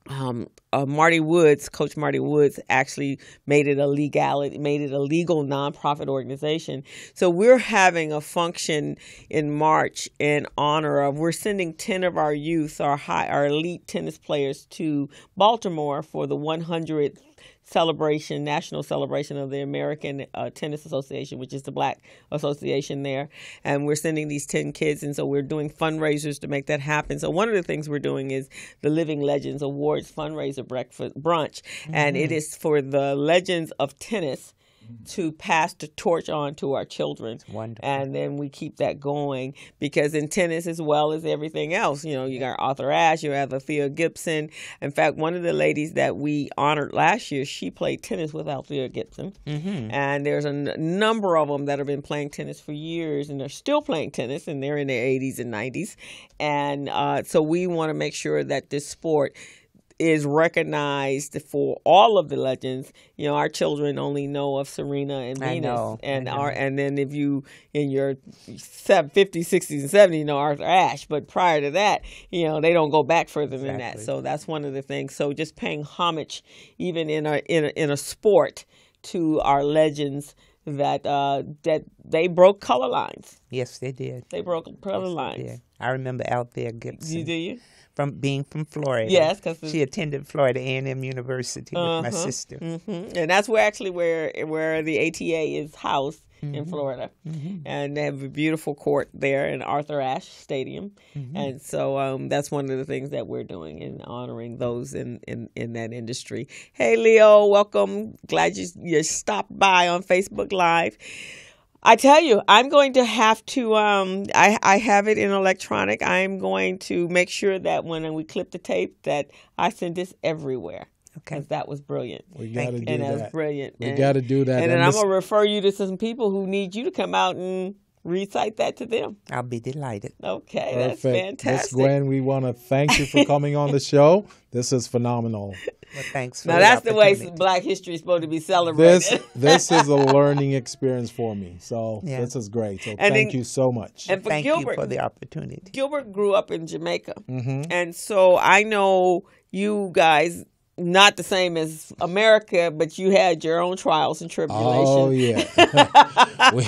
um, uh, Marty Woods, Coach Marty Woods, actually made it a legality, made it a legal nonprofit organization. So we're having a function in March in honor of. We're sending ten of our youth, our high, our elite tennis players, to Baltimore for the 100th celebration, national celebration of the American uh, Tennis Association, which is the black association there. And we're sending these 10 kids, and so we're doing fundraisers to make that happen. So, one of the things we're doing is the Living Legends Awards fundraiser breakfast brunch, and it is for the legends of tennis to pass the torch on to our children. And then we keep that going because in tennis as well as everything else, you know, you got Arthur Ashe, you have Althea Gibson. In fact, one of the ladies that we honored last year, she played tennis with Althea Gibson. Mm-hmm. And there's a n- number of them that have been playing tennis for years and they're still playing tennis and they're in their 80s and 90s. And uh, so we want to make sure that this sport is recognized for all of the legends. You know, our children only know of Serena and I Venus, know, I and know. our and then if you in your sev- 50s, 60s, and 70s, you know Arthur Ashe. But prior to that, you know, they don't go back further than that. So that's one of the things. So just paying homage, even in a in a, in a sport, to our legends that uh, that they broke color lines. Yes, they did. They broke color lines. Yeah. I remember Althea Gibson You do you? From being from Florida. Yes, 'cause she attended Florida A&M University with my Uh-huh. sister. hmm And that's where actually where where the ATA is housed in Florida, and they have a beautiful court there in Arthur Ashe Stadium, and so um, that's one of the things that we're doing in honoring those in in, in that industry. Hey Leo, welcome. Glad you you stopped by on Facebook Live. I tell you, I'm going to have to. Um, I I have it in electronic. I'm going to make sure that when we clip the tape, that I send this everywhere. Okay. Because that was brilliant. We Thank got to do and that was that. brilliant. We got to do that. And then And I'm this- gonna refer you to some people who need you to come out and recite that to them. I'll be delighted. Okay, that's Perfect. Miss fantastic. Gwen, we want to thank you for coming on the show. This is phenomenal. Well, thanks for Now the that's the way. Black History is supposed to be celebrated. This this is a learning experience for me. So Yeah. this is great. So And thank then- you so much. and for Thank Gilbert, you for the opportunity. Gilbert grew up in Jamaica, Mm-hmm. and so I know you guys not the same as America, but you had your own trials and tribulations. Oh yeah, *laughs* we,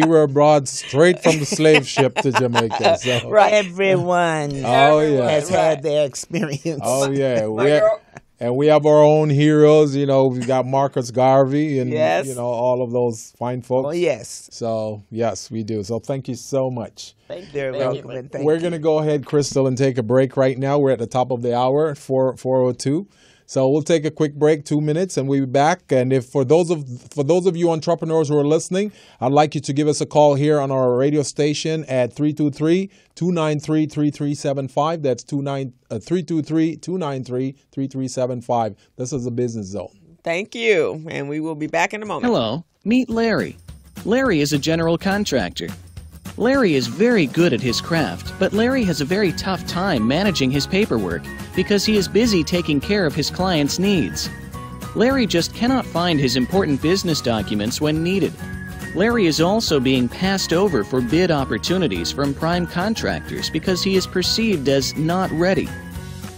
we were abroad straight from the slave ship to Jamaica. *laughs* So Right. Everyone *laughs* Oh yeah. has Right. had their experience. Oh yeah, we girl- and we have our own heroes. You know, we've got Marcus Garvey and Yes. you know all of those fine folks. Oh, yes. So yes, we do. So thank you so much. Thank you. They're Thank you. welcome thank We're you. gonna go ahead, Crystal, and take a break right now. We're at the top of the hour, four four oh two. So we'll take a quick break, two minutes, and we'll be back. And if for those of for those of you entrepreneurs who are listening, I'd like you to give us a call here on our radio station at 323-293-3375. That's 29 uh, 323-293-3375. This is a business zone. Thank you, and we will be back in a moment. Hello, meet Larry. Larry is a general contractor. Larry is very good at his craft, but Larry has a very tough time managing his paperwork because he is busy taking care of his clients' needs. Larry just cannot find his important business documents when needed. Larry is also being passed over for bid opportunities from prime contractors because he is perceived as not ready.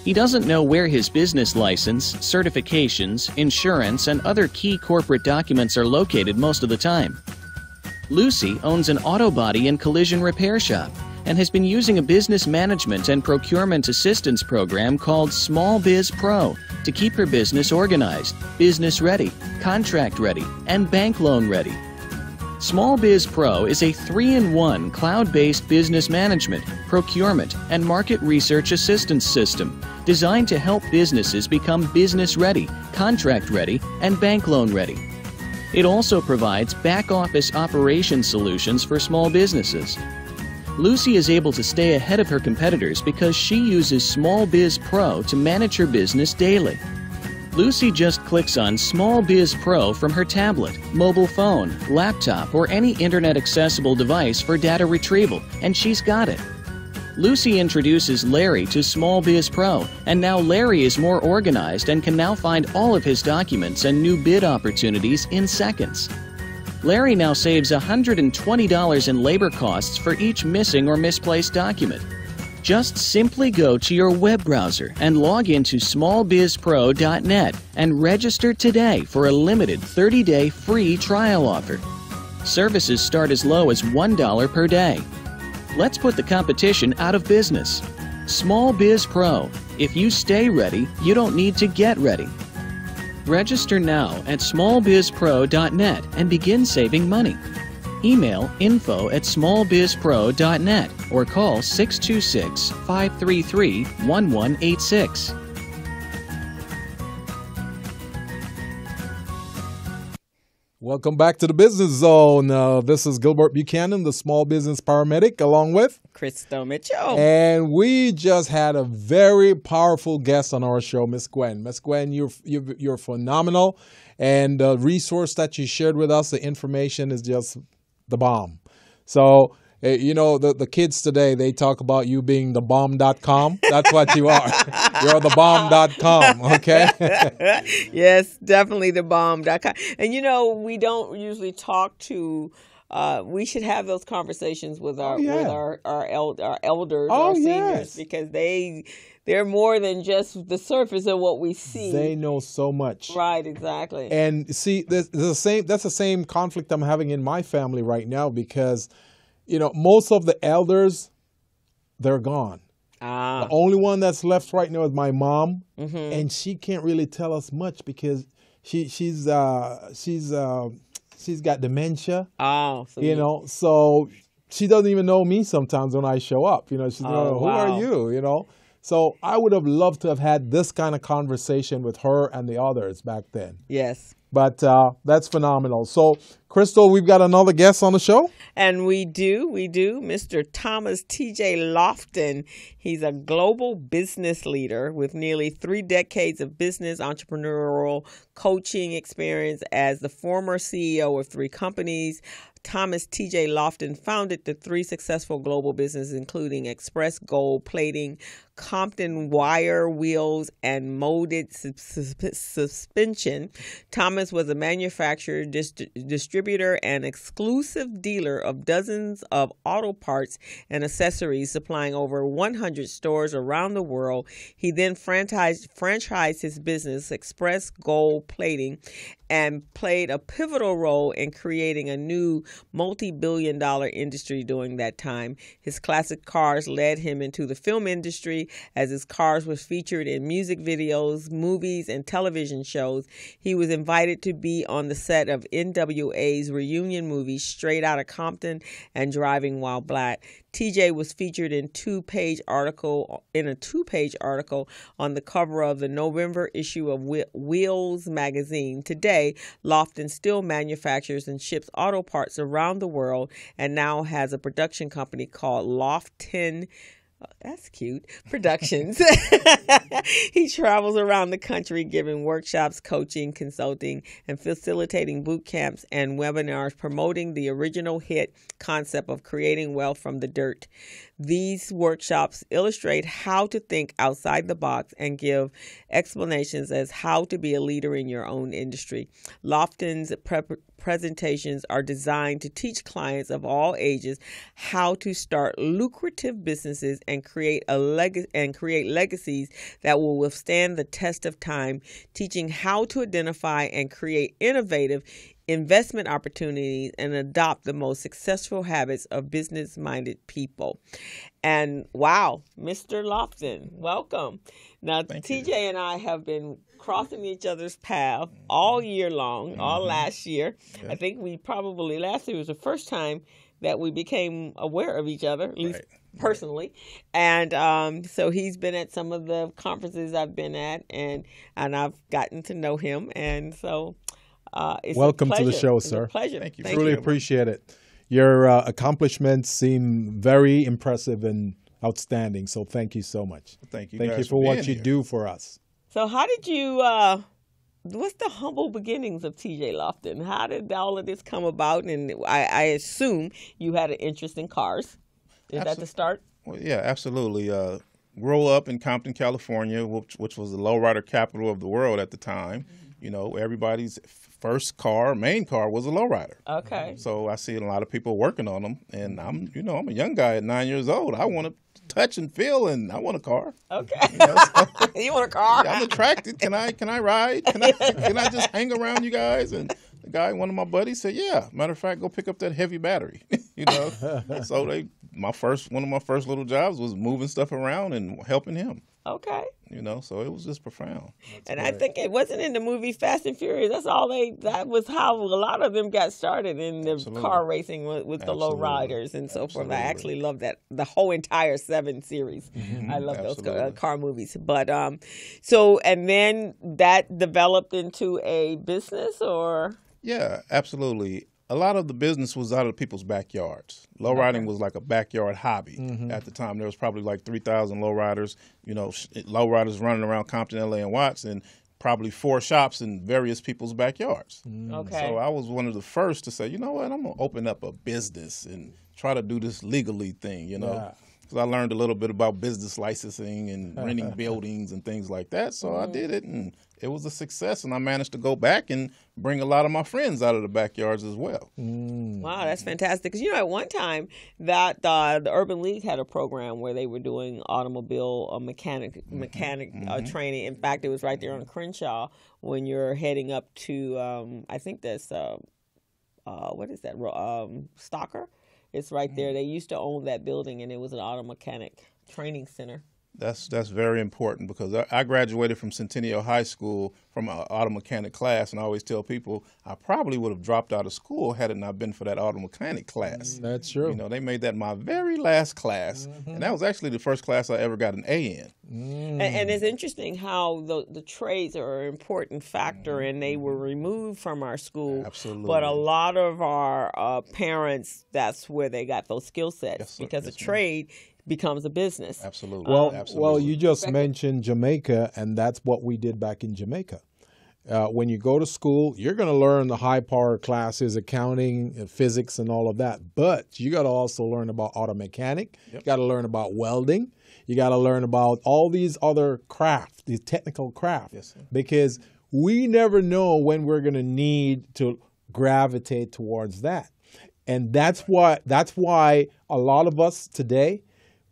He doesn't know where his business license, certifications, insurance, and other key corporate documents are located most of the time. Lucy owns an auto body and collision repair shop and has been using a business management and procurement assistance program called Small Biz Pro to keep her business organized, business ready, contract ready, and bank loan ready. Small Biz Pro is a three in one cloud based business management, procurement, and market research assistance system designed to help businesses become business ready, contract ready, and bank loan ready. It also provides back office operation solutions for small businesses. Lucy is able to stay ahead of her competitors because she uses Small Biz Pro to manage her business daily. Lucy just clicks on Small Biz Pro from her tablet, mobile phone, laptop, or any internet accessible device for data retrieval, and she's got it. Lucy introduces Larry to Small Biz Pro, and now Larry is more organized and can now find all of his documents and new bid opportunities in seconds. Larry now saves $120 in labor costs for each missing or misplaced document. Just simply go to your web browser and log into smallbizpro.net and register today for a limited 30 day free trial offer. Services start as low as $1 per day. Let's put the competition out of business. Small Biz Pro. If you stay ready, you don't need to get ready. Register now at smallbizpro.net and begin saving money. Email info at smallbizpro.net or call 626 533 1186. Welcome back to the Business Zone. Uh, this is Gilbert Buchanan, the small business paramedic, along with, Crystal Mitchell. and we just had a very powerful guest on our show, Miss Gwen. Miss Gwen, you're you're, you're phenomenal, and the resource that you shared with us, the information is just the bomb. So. You know, the, the kids today, they talk about you being the bomb.com. That's what you are. *laughs* You're the bomb.com, okay? *laughs* yes, definitely the bomb.com. And you know, we don't usually talk to uh, we should have those conversations with our Oh, yeah. with our our, el- our elders, Oh, our seniors, yes. because they they're more than just the surface of what we see. they know so much. right, exactly. And see, there's, there's the same. That's the same conflict I'm having in my family right now because, you know, most of the elders, they're gone. ah, The only one that's left right now is my mom, Mm-hmm. and she can't really tell us much because she she's uh she's uh she's got dementia, oh, so you know, so she doesn't even know me sometimes when I show up. You know, she's Oh, like, who wow. are you? You know. So I would have loved to have had this kind of conversation with her and the others back then. Yes. But uh, that's phenomenal. So, Crystal, we've got another guest on the show. And we do, we do. Mr. Thomas T.J. Loftin. He's a global business leader with nearly three decades of business entrepreneurial coaching experience as the former CEO of three companies. Thomas T.J. Loftin founded the three successful global businesses, including Express Gold Plating, Compton Wire Wheels, and Molded Suspension. Thomas was a manufacturer, dist- distributor, and exclusive dealer of dozens of auto parts and accessories, supplying over 100 stores around the world. He then franchised, franchised his business, Express Gold Plating, and played a pivotal role in creating a new multi billion dollar industry during that time. His classic cars led him into the film industry as his cars were featured in music videos, movies, and television shows. He was invited to be on the set of NWA's reunion movie Straight Outta Compton and Driving While Black. TJ was featured in two-page article in a two-page article on the cover of the November issue of Wheels magazine. Today, Loftin still manufactures and ships auto parts around the world and now has a production company called Loftin that's cute. Productions. *laughs* he travels around the country giving workshops, coaching, consulting, and facilitating boot camps and webinars promoting the original hit concept of creating wealth from the dirt. These workshops illustrate how to think outside the box and give explanations as how to be a leader in your own industry. Loftin's prep- presentations are designed to teach clients of all ages how to start lucrative businesses and create a leg- and create legacies that will withstand the test of time, teaching how to identify and create innovative investment opportunities and adopt the most successful habits of business minded people. And wow, Mr. Loftin, welcome. Now, Thank TJ you. and I have been crossing each other's path all year long, mm-hmm. all last year. Yeah. I think we probably last year was the first time that we became aware of each other, at least right. personally. And um, so he's been at some of the conferences I've been at, and and I've gotten to know him. And so uh, Welcome to the show, it's sir. pleasure. Thank you. Thank Truly you. appreciate it. Your uh, accomplishments seem very impressive and outstanding. So thank you so much. Thank you. Thank you for, for what you here. do for us. So how did you? Uh, what's the humble beginnings of TJ Loftin? How did all of this come about? And I, I assume you had an interest in cars. Is Absol- that the start? Well, yeah, absolutely. Uh, grow up in Compton, California, which, which was the lowrider capital of the world at the time. Mm-hmm. You know, everybody's first car, main car, was a lowrider. Okay. So I see a lot of people working on them, and I'm, you know, I'm a young guy at nine years old. I want to touch and feel, and I want a car. Okay. You, know, so, *laughs* you want a car? Yeah, I'm attracted. Can I? Can I ride? Can I? Can I just hang around you guys? And the guy, one of my buddies, said, "Yeah." Matter of fact, go pick up that heavy battery. *laughs* you know. *laughs* so they, my first, one of my first little jobs was moving stuff around and helping him. Okay. You know, so it was just profound. That's and great. I think it wasn't in the movie Fast and Furious. That's all they. That was how a lot of them got started in the Absolutely. car racing with, with the low riders and so Absolutely. forth. I actually love that the whole entire seven series. Mm-hmm. I love Absolutely. those car, uh, car movies. But um, so and then that developed into a business or. Yeah, absolutely a lot of the business was out of people's backyards. Low riding was like a backyard hobby mm-hmm. at the time. There was probably like 3,000 low riders, you know, low riders running around Compton, LA, and Watts, and probably four shops in various people's backyards. Mm. Okay. So I was one of the first to say, you know what, I'm going to open up a business and try to do this legally thing, you know. Yeah because I learned a little bit about business licensing and *laughs* renting buildings and things like that. So mm-hmm. I did it, and it was a success. And I managed to go back and bring a lot of my friends out of the backyards as well. Mm. Wow, that's fantastic. Because you know, at one time that uh, the Urban League had a program where they were doing automobile uh, mechanic mm-hmm. mechanic uh, mm-hmm. training. In fact, it was right there on Crenshaw when you're heading up to um, I think that's uh, uh, what is that um, Stocker it's right there. Mm-hmm. They used to own that building, and it was an auto mechanic training center. That's that's very important because I, I graduated from Centennial High School from an auto mechanic class, and I always tell people I probably would have dropped out of school had it not been for that auto mechanic class. Mm, that's true. You know, they made that my very last class, mm-hmm. and that was actually the first class I ever got an A in. Mm. And, and it's interesting how the, the trades are an important factor and they were mm-hmm. removed from our school. Absolutely. But a lot of our uh, parents, that's where they got those skill sets Yes, because Yes, a ma'am. trade becomes a business. Absolutely. Well, Absolutely. well, you just mentioned Jamaica, and that's what we did back in Jamaica. Uh, when you go to school, you're going to learn the high power classes, accounting, and physics, and all of that. But you got to also learn about auto mechanic. You got to learn about welding. You got to learn about all these other crafts, these technical crafts, Yes, because we never know when we're going to need to gravitate towards that. And that's why that's why a lot of us today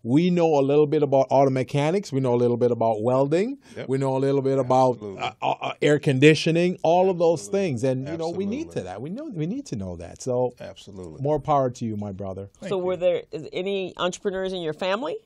we know a little bit about auto mechanics. We know a little bit about welding. Yep. We know a little bit about Absolutely. uh, uh, uh, air conditioning. All of those things, and you know, we need to that. We know we need to know that. So, Absolutely. more power to you, my brother. so, were there is any entrepreneurs in your family?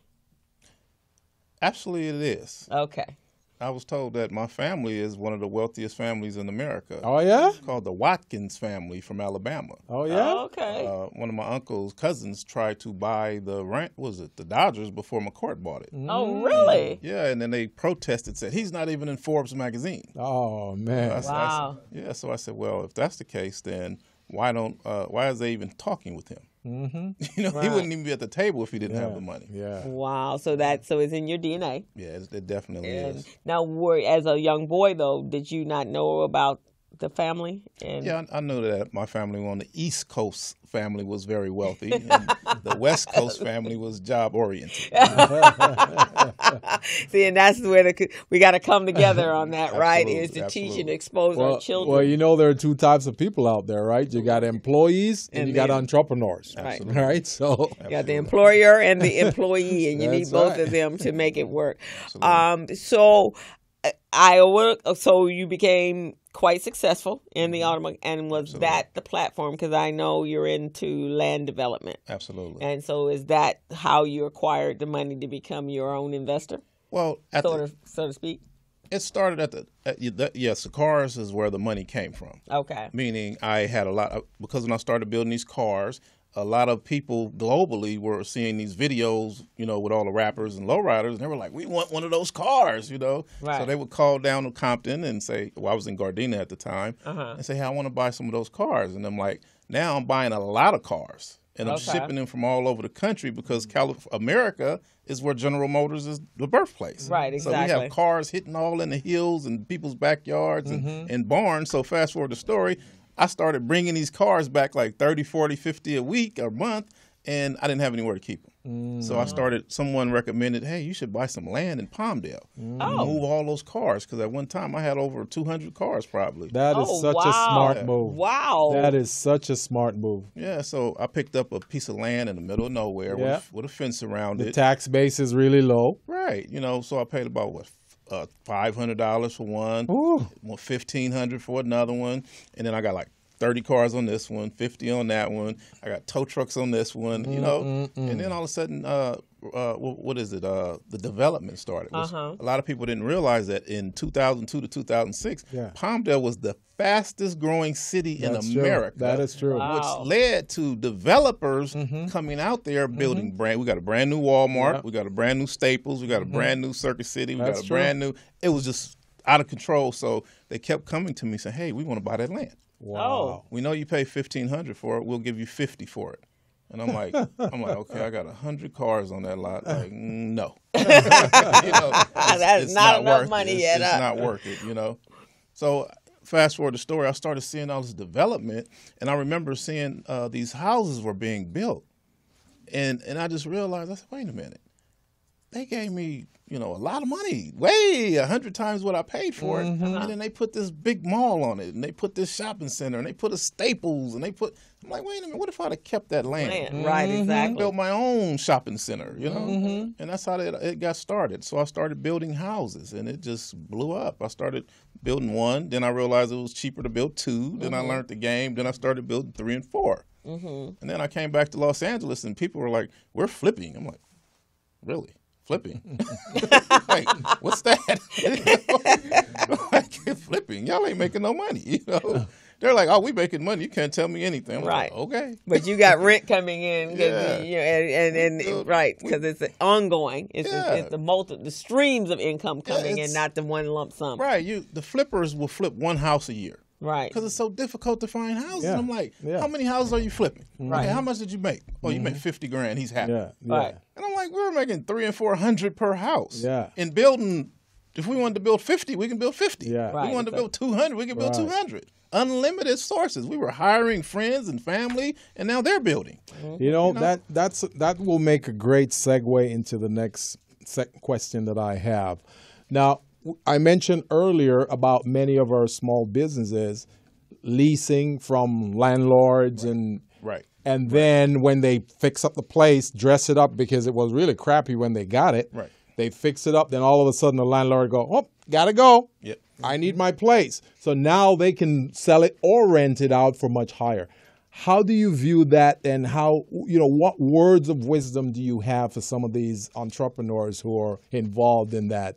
Absolutely, it is. Okay. I was told that my family is one of the wealthiest families in America. Oh yeah, It's called the Watkins family from Alabama. oh yeah. Okay. Uh, one of my uncle's cousins tried to buy the rent was it the Dodgers before McCourt bought it. oh, really? Yeah, and then they protested, said he's not even in Forbes magazine. Oh man. I s- I s- Wow. yeah, so I said, well, if that's the case, then why don't uh, why is they even talking with him? Mm-hmm. *laughs* You know, he wouldn't even be at the table if he didn't have the money. Yeah. Wow. So that so it's in your DNA. Yeah, it, it definitely And is. now, were as a young boy though, did you not know about the family? And Yeah, I, I know that my family on the East Coast family was very wealthy, and the West Coast *laughs* family was job oriented. *laughs* See, and that's where the, we got to come together on that, right? Is to Absolutely, teach and expose Well, our children. well, you know there are two types of people out there, right? You got employees and, And you got entrepreneurs, Absolutely. right? So, You got the employer and the employee, and you need both right. of them to make it work. Um, so, Iowa. So you became quite successful in the mm-hmm. automotive, and was that the platform? Because I know you're into land development, Absolutely. and so is that how you acquired the money to become your own investor, Well, at sort the, of, so to speak? it started at the at, the- yes, the cars is where the money came from. Okay. meaning I had a lot of, because when I started building these cars, a lot of people globally were seeing these videos, you know, with all the rappers and lowriders, and they were like, "We want one of those cars," you know. Right. So they would call down to Compton and say, "Well, I was in Gardena at the time," Uh-huh. and say, "Hey, I want to buy some of those cars," and I'm like, "Now I'm buying a lot of cars." And I'm shipping them from all over the country because Calif- America is where General Motors is the birthplace. Right, Exactly. So we have cars hitting all in the hills and people's backyards and, Mm-hmm. and barns. So fast forward the story, I started bringing these cars back like 30, 40, 50 a week or month, and I didn't have anywhere to keep them. Mm. So I started, someone recommended, hey, you should buy some land in Palmdale. Mm. Oh. Move all those cars because at one time I had over 200 cars probably. that is Oh, such a smart move. Wow. That is such a smart move. yeah, so I picked up a piece of land in the middle of nowhere Yeah. with, with a fence around The it. The tax base is really low. right, you know, so I paid about what uh, five hundred dollars for one, fifteen hundred for another one, and then I got like thirty cars on this one, fifty on that one. I got tow trucks on this one, you know, and then all of a sudden, uh, uh, what is it? Uh, the development started. Uh-huh. A lot of people didn't realize that in 2002 to 2006, Yeah. Palmdale was the fastest growing city That's in true. America. That is true. Wow. Which led to developers Mm-hmm. coming out there building brand. We got a brand new Walmart. Yeah. We got a brand new Staples. We got a brand new Circuit City. We Mm-hmm. That's got a true. brand new. It was just out of control. So they kept coming to me saying, "Hey, we want to buy that land. Oh. We know you pay fifteen hundred for it. We'll give you fifty for it." And I'm like, I'm like, okay, I got a hundred cars on that lot. Like, mm, *laughs* no, *laughs* *laughs* you know, That's it's not enough worth money it. It's, yet, it's huh? not worth it, you know. So fast forward the story, I started seeing all this development, and I remember seeing uh, these houses were being built, and and I just realized, I said, wait a minute, they gave me you know a lot of money, way a hundred times what I paid for it, mm-hmm. and then they put this big mall on it, and they put this shopping center, and they put a Staples, and they put. I'm like, wait a minute, what if I'd have kept that land? Man, Right, and exactly. built my own shopping center, you know, mm-hmm. and that's how it, it got started. So I started building houses, and it just blew up. I started building one, then I realized it was cheaper to build 2 Then I learned the game. Then I started building three and 4 and then I came back to Los Angeles, and people were like, "We're flipping." I'm like, "Really?" Flipping. *laughs* like, what's that? *laughs* like, flipping. Y'all ain't making no money, you know. They're like, oh, we making money. You can't tell me anything. I'm Right. Like, okay. But you got rent coming in. Yeah. you, know, and, and, and Uh, right because it's ongoing. It's, Yeah. it's the multi the streams of income Yeah, coming in, not the one lump sum. Right. You the flippers will flip one house a year. Right. Because it's so difficult to find houses. Yeah. I'm like, Yeah. how many houses are you flipping? Mm-hmm. Right. Okay, how much did you make? Oh, you made mm-hmm. fifty grand. He's happy. Yeah, yeah. Right. And I'm like, we're making three and four hundred per house. Yeah. And building, if we wanted to build fifty, we can build fifty. Yeah. If Right, we wanted to build two hundred, we can build Right. two hundred. Unlimited sources. We were hiring friends and family, and now they're building. Mm-hmm. You know, that that's that will make a great segue into the next sec- question that I have. Now, w- I mentioned earlier about many of our small businesses leasing from landlords and Right. and then when they fix up the place, dress it up because it was really crappy when they got it. Right. They fix it up, then all of a sudden the landlord go, "Oh, gotta go. Yep. I need my place." So now they can sell it or rent it out for much higher. How do you view that, and how you know what words of wisdom do you have for some of these entrepreneurs who are involved in that?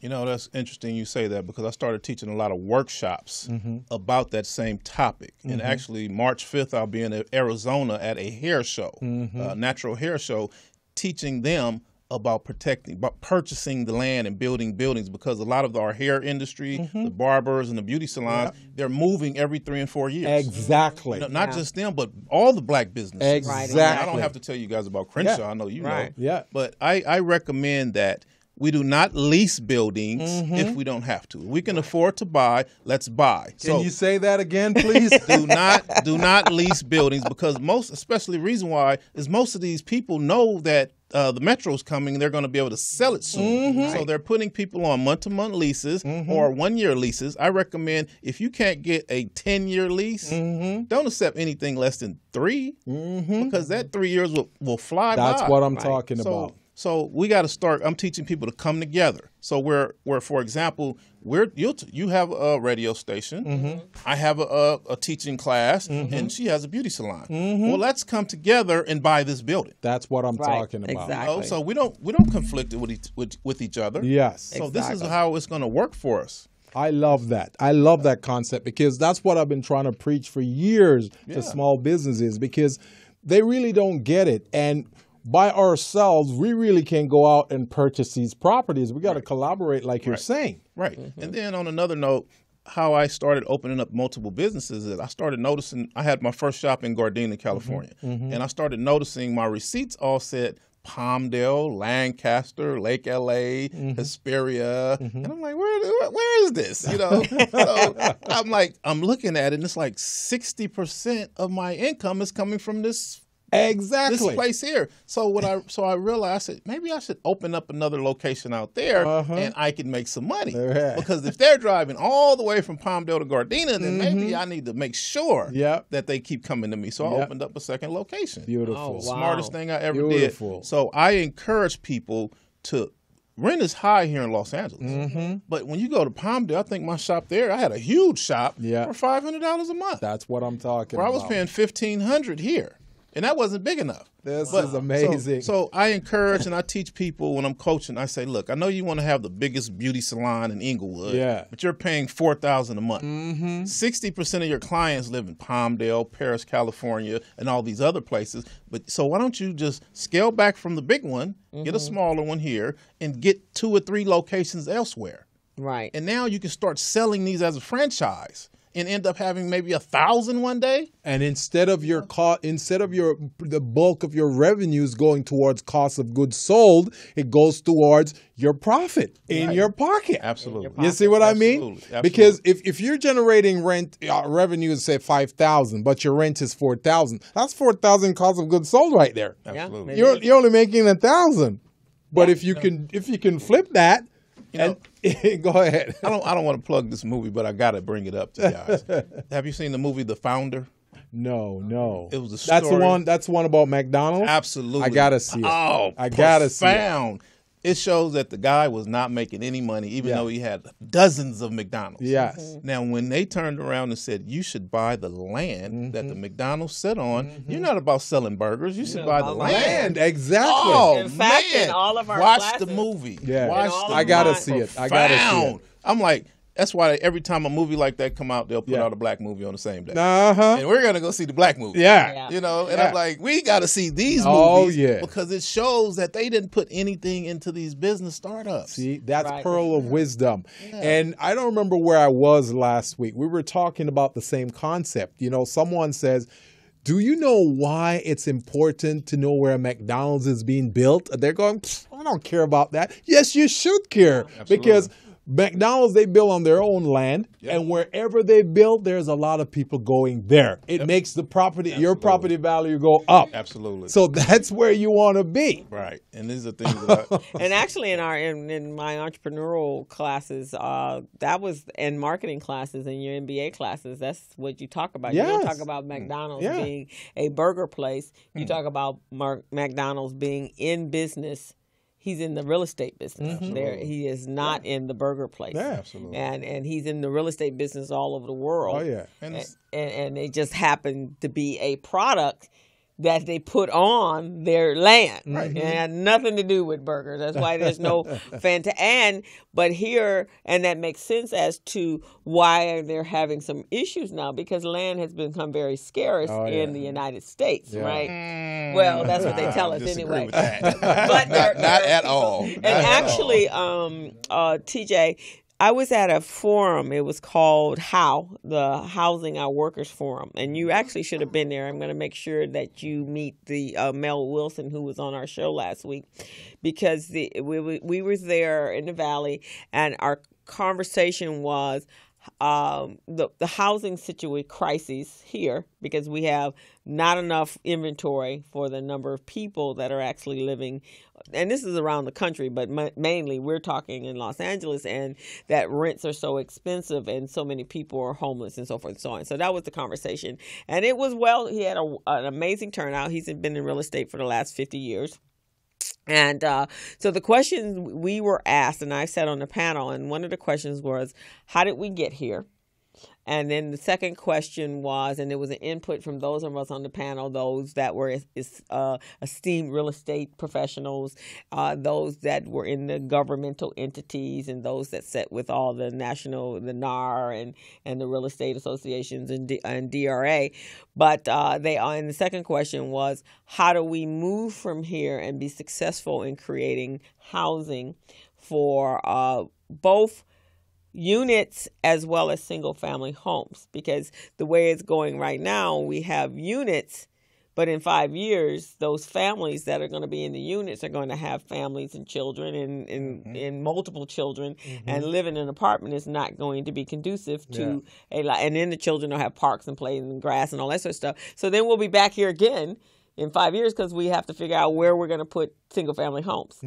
You know, that's interesting you say that because I started teaching a lot of workshops Mm-hmm. about that same topic. And actually, March 5th, I'll be in Arizona at a hair show, Mm-hmm. a natural hair show, teaching them about protecting, about purchasing the land and building buildings because a lot of our hair industry, Mm-hmm. the barbers and the beauty salons, they're moving every three and four years. Exactly. No, not just them, but all the black businesses. Exactly. I, mean, I don't have to tell you guys about Crenshaw. Yeah. I know you Right. know. Yeah. But I, I recommend that we do not lease buildings mm-hmm. if we don't have to. We can afford to buy. Let's buy. Can you say that again, please? *laughs* do not do not lease buildings because most, especially reason why is most of these people know that uh, the metro's coming they're going to be able to sell it soon. Mm-hmm. So they're putting people on month to month leases mm-hmm. or one year leases. I recommend if you can't get a 10 year lease, don't accept anything less than 3 because that three years will, will fly by. That's by. what I'm talking So- about. So we got to start. I'm teaching people to come together. So where, where, for example, we're you you have a radio station. Mm-hmm. I have a, a, a teaching class, and she has a beauty salon. Well, let's come together and buy this building. That's what I'm Right, talking about. exactly. Oh, so we don't we don't conflict with each, with, with each other. Yes. So this is how it's going to work for us. I love that. I love that concept because that's what I've been trying to preach for years to small businesses because they really don't get it. And by ourselves, we really can't go out and purchase these properties. We got to collaborate, like you're saying. Right. Mm-hmm. And then on another note, how I started opening up multiple businesses is I started noticing I had my first shop in Gardena, mm-hmm. California. Mm-hmm. And I started noticing my receipts all said Palmdale, Lancaster, Lake LA, Hesperia. And I'm like, where, where, where is this? You know? *laughs* so I'm like, I'm looking at it and it's like 60% of my income is coming from this Exactly. this place here. So what I so I realized I said maybe I should open up another location out there and I can make some money. Yeah. Because if they're driving all the way from Palmdale to Gardena, then maybe I need to make sure Yep. that they keep coming to me. So I opened up a second location. Beautiful. Oh, wow. Smartest thing I ever Beautiful. did. So I encourage people to rent is high here in Los Angeles. Mm-hmm. But when you go to Palmdale, I think my shop there, I had a huge shop Yeah. for five hundred dollars a month. That's what I'm talking Where I was paying fifteen hundred here, and that wasn't big enough. This But- is amazing. So, so I encourage and I teach people when I'm coaching. I say, look, I know you want to have the biggest beauty salon in Inglewood, Yeah. but you're paying four thousand a month. Mm-hmm. 60 percent of your clients live in Palmdale, Perris, California, and all these other places. But so why don't you just scale back from the big one, get a mm-hmm. smaller one here, and get two or three locations elsewhere. Right. And now you can start selling these as a franchise and end up having maybe a thousand one day. And instead of your co- instead of your the bulk of your revenues going towards cost of goods sold, it goes towards your profit in your pocket. Absolutely. You see what I mean? Absolutely, absolutely. Because if, if you're generating rent uh, revenue is say five thousand, but your rent is four thousand, that's four thousand cost of goods sold right there. Absolutely. You're you're only making a thousand. But if you can if you can flip that, and *laughs* go ahead. I don't I don't want to plug this movie, but I gotta bring it up to you guys. *laughs* Have you seen the movie The Founder? No, no. It was a That's the story- one. That's the one about McDonald's. Absolutely. I gotta see it. Oh, I gotta see it. Profound. it shows that the guy was not making any money, even Yeah. though he had dozens of McDonald's. Yes. Mm-hmm. Now, when they turned around and said you should buy the land mm-hmm. that the McDonald's sit on, mm-hmm. you're not about selling burgers. You should buy the about land. Exactly. Oh In fact, in man! all of our watch classes- the movie. Yeah. watch the I gotta see it. I gotta see it. I'm like, that's why every time a movie like that come out, they'll put Yeah. out a black movie on the same day. Uh huh. And we're gonna go see the black movie. Yeah. Yeah. You know, and Yeah. I'm like, we got to see these Oh, movies yeah. because it shows that they didn't put anything into these business startups. See, that's Right. pearl of wisdom. And I don't remember where I was last week. We were talking about the same concept. You know, someone says, do you know why it's important to know where a McDonald's is being built? They're going, I don't care about that. Yes, you should care because McDonald's they build on their own land, and wherever they build, there's a lot of people going there. It makes the property, your property value, go up. Absolutely. So that's where you want to be. right. And these are things that I, *laughs* and actually in our in, in my entrepreneurial classes uh that was in marketing classes and your mba classes that's what you talk about you don't talk about mcdonald's Yeah. being a burger place you talk about Mar- mcdonald's being in business he's in the real estate business mm-hmm. there he is not in the burger place Yeah. Absolutely. and and he's in the real estate business all over the world Oh, yeah. and and, and, and it just happened to be a product that they put on their land. Right. It had nothing to do with burgers. That's why there's no *laughs* fanta and but here and that makes sense as to why they're having some issues now because land has become very scarce Oh, in the United States, Yeah. right? Well, that's what they *laughs* tell us anyway. with that. *laughs* But there- not, not there at people- all. and Not at all. actually, um, uh, TJ, I was at a forum. It was called How the Housing Our Workers Forum, and you actually should have been there. I'm going to make sure that you meet the uh, Mel Wilson who was on our show last week, because the we we- we were there in the valley, and our conversation was um, the the housing situation crises here because we have not enough inventory for the number of people that are actually living, and this is around the country, but ma- mainly we're talking in Los Angeles, and that rents are so expensive, and so many people are homeless, and so forth and so on. So that was the conversation, and it was well. He had a, an amazing turnout. He's been in real estate for the last fifty years. And uh, so the questions we were asked, and I sat on the panel, and one of the questions was, How did we get here? And then the second question was, and there was an input from those of us on the panel, those that were uh, esteemed real estate professionals, uh, those that were in the governmental entities, and those that sat with all the national, the NAR, and and the real estate associations and, D, and DRA. But uh, they, uh, and the second question was, how do we move from here and be successful in creating housing for uh, both units as well as single family homes because the way it's going right now we have units but in five years those families that are going to be in the units are going to have families and children and, and, mm-hmm. and multiple children mm-hmm. and living in an apartment is not going to be conducive to a lot and then the children will have parks and play and grass and all that sort of stuff. So then we'll be back here again in five years because we have to figure out where we're going to put single family homes.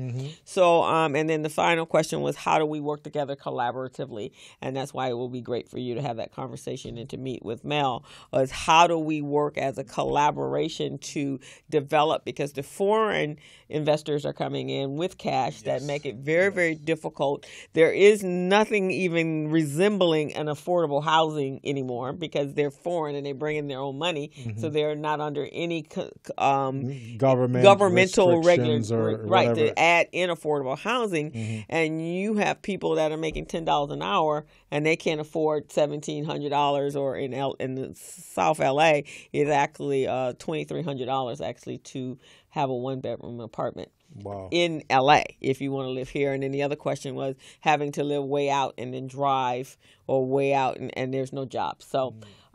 So, um, and then the final question was how do we work together collaboratively? And that's why it will be great for you to have that conversation and to meet with Mel. is how do we work as a collaboration to develop because the foreign investors are coming in with cash that make it very, very difficult. There is nothing even resembling an affordable housing anymore because they're foreign and they bring in their own money, so they're not under any co- um, Government governmental regulations, right whatever. to add in affordable housing and you have people that are making ten dollars an hour and they can't afford seventeen hundred dollars or in L, in the South LA is actually uh twenty three hundred dollars actually to have a one bedroom apartment Wow. in LA if you want to live here. And then the other question was having to live way out and then drive or way out and, and there's no job. So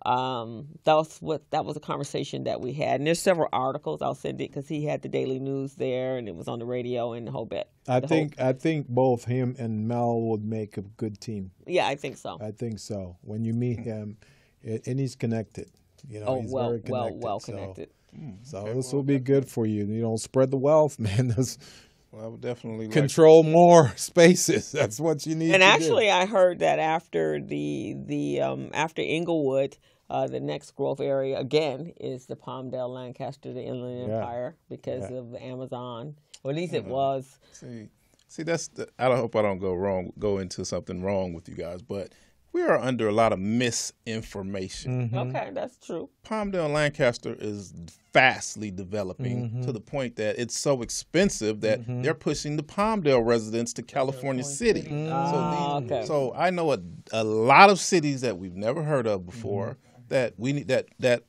um, that was what that was a conversation that we had. And there's several articles. I'll send it because he had the Daily News there and it was on the radio and the whole bit. I the whole- think I think both him and Mel would make a good team. yeah, I think so. I think so. When you meet him, a- and he's connected. You know, oh, he's well, very well, connected. well so- connected. So, this will be good for you. You know, spread the wealth, *laughs* man. This- Well, I would definitely like control more *laughs* spaces. That's what you need. And to do. actually, I heard that after the the um, after Inglewood, uh, the next growth area again is the Palmdale, Lancaster, the Inland Yeah. Empire because Yeah. of Amazon. Or at least it mm-hmm. was. See, See, that's the, I hope I don't go wrong, go into something wrong with you guys, but we are under a lot of misinformation. Mm-hmm. Okay, that's true. Palmdale, Lancaster is vastly developing mm-hmm. to the point that it's so expensive that they're pushing the Palmdale residents to California City. Ah, So, the- okay. so I know a, a lot of cities that we've never heard of before that we need that that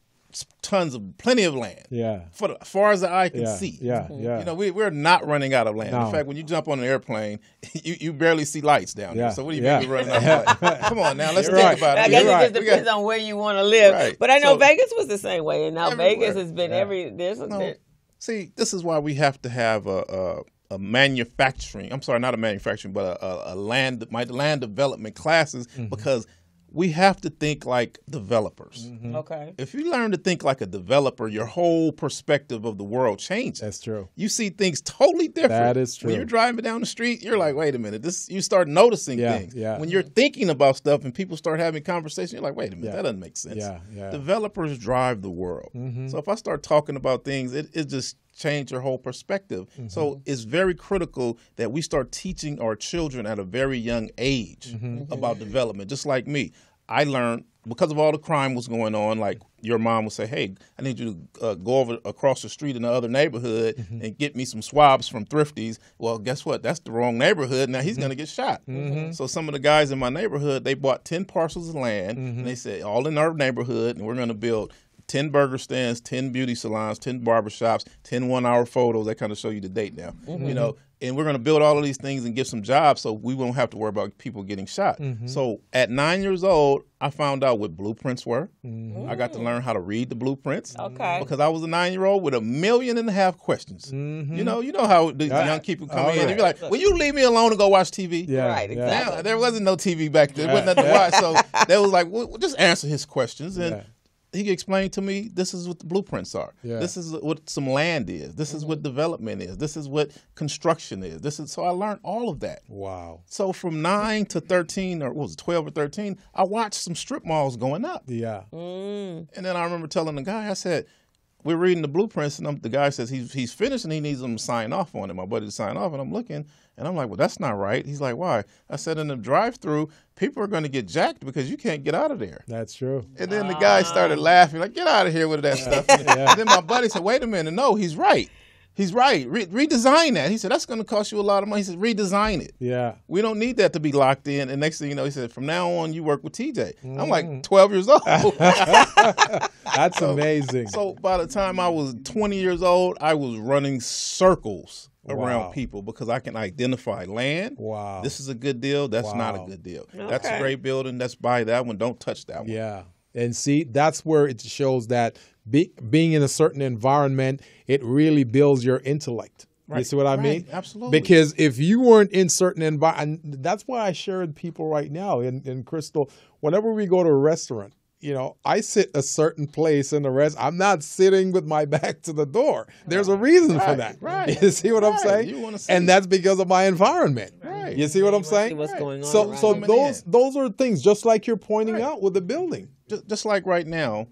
tons of plenty of land. Yeah. For the, as far as the eye can Yeah, see. yeah, yeah. You know, we, we're not running out of land. No. In fact, when you jump on an airplane, *laughs* you, you barely see lights down Yeah, there. So what do you yeah. mean we're running out of *laughs* land? Come on now, let's You're think right. about it. I We guess got- it just we got- depends on where you want to live. Right. But I know So- Vegas was the same way, and now Everywhere. Vegas has been every there's a, No. there- See, this is why we have to have a, a, a manufacturing. I'm sorry, not a manufacturing, but a, a, a land my land development classes Mm-hmm. because we have to think like developers. Mm-hmm. okay. If you learn to think like a developer, your whole perspective of the world changes. That's true. You see things totally different. That is true. When you're driving down the street, you're like, wait a minute. This you start noticing Yeah, things. yeah. When you're thinking about stuff and people start having conversation, you're like, wait a minute, Yeah. that doesn't make sense. Yeah, yeah. Mm-hmm. Developers drive the world. So if I start talking about things, it, it just change your whole perspective. Mm-hmm. So it's very critical that we start teaching our children at a very young age Mm-hmm. about development. Just like me, I learned because of all the crime was going on. Like your mom would say, "Hey, I need you to uh, go over across the street in the other neighborhood Mm-hmm. and get me some swabs from Thrifties." Well, guess what? That's the wrong neighborhood. Now he's Mm-hmm. going to get shot. So some of the guys in my neighborhood, they bought ten parcels of land, Mm-hmm. and they said, "All in our neighborhood, and we're going to build." 10 burger stands, 10 beauty salons, 10 barbershops, 10 one hour photos. That kind of show you the date now. You mm-hmm. know, and we're going to build all of these things and give some jobs so we won't have to worry about people getting shot. Mm-hmm. So at nine years old, I found out what blueprints were. Mm-hmm. I got to learn how to read the blueprints. Okay. Because I was a nine year old with a million and a half questions. You know, you know how the Yeah. young people come Oh, in yeah. and be like, "Will you leave me alone and go watch TV?" Yeah. Right, exactly. Now, there wasn't no TV back then. There wasn't nothing to watch. So *laughs* they was like, well, just answer his questions. And Yeah. He explained to me, this is what the blueprints are. Yeah. Mm-hmm. This is what some land is. This is what development is. This is what construction is. This is so I learned all of that. Wow. So from nine to thirteen, or what was it, twelve or thirteen, I watched some strip malls going up. Yeah. Mm. And then I remember telling the guy, I said, we're reading the blueprints, and I'm, the guy says he's he's finished and he needs them to sign off on it. My buddy to sign off, and I'm looking, and I'm like, well, that's not right. He's like, why? I said, in the drive-through, people are going to get jacked because you can't get out of there. That's true. And then the guy started laughing, like, get out of here with that stuff. *laughs* And then my buddy said, wait a minute, no, he's right. He's right. Re- redesign that. He said, that's going to cost you a lot of money. He said, redesign it. Yeah. We don't need that to be locked in. And next thing you know, he said, from now on, you work with TJ. I'm Mm. like 12 years old. *laughs* That's amazing. So by the time I was 20 years old, I was running circles around Wow. people because I can identify land. Wow. This is a good deal. That's not a good deal. That's a great building. Let's buy that one. Don't touch that one. Yeah. And see, that's where it shows that be, being in a certain environment, it really builds your intellect. You Right. see what I Right. mean? Absolutely. Because if you weren't in certain environment, that's why I share with people right now in, in Crystal, whenever we go to a restaurant, you know, I sit a certain place in the rest. I'm not sitting with my *laughs* back to the door. There's a reason for that. right, *laughs* You see what I'm saying? You wanna see. and that's because of my environment. Right. You see what I'm See saying? what's going on. So, so those those are things just like you're pointing Right. out with the building. just, just like right now,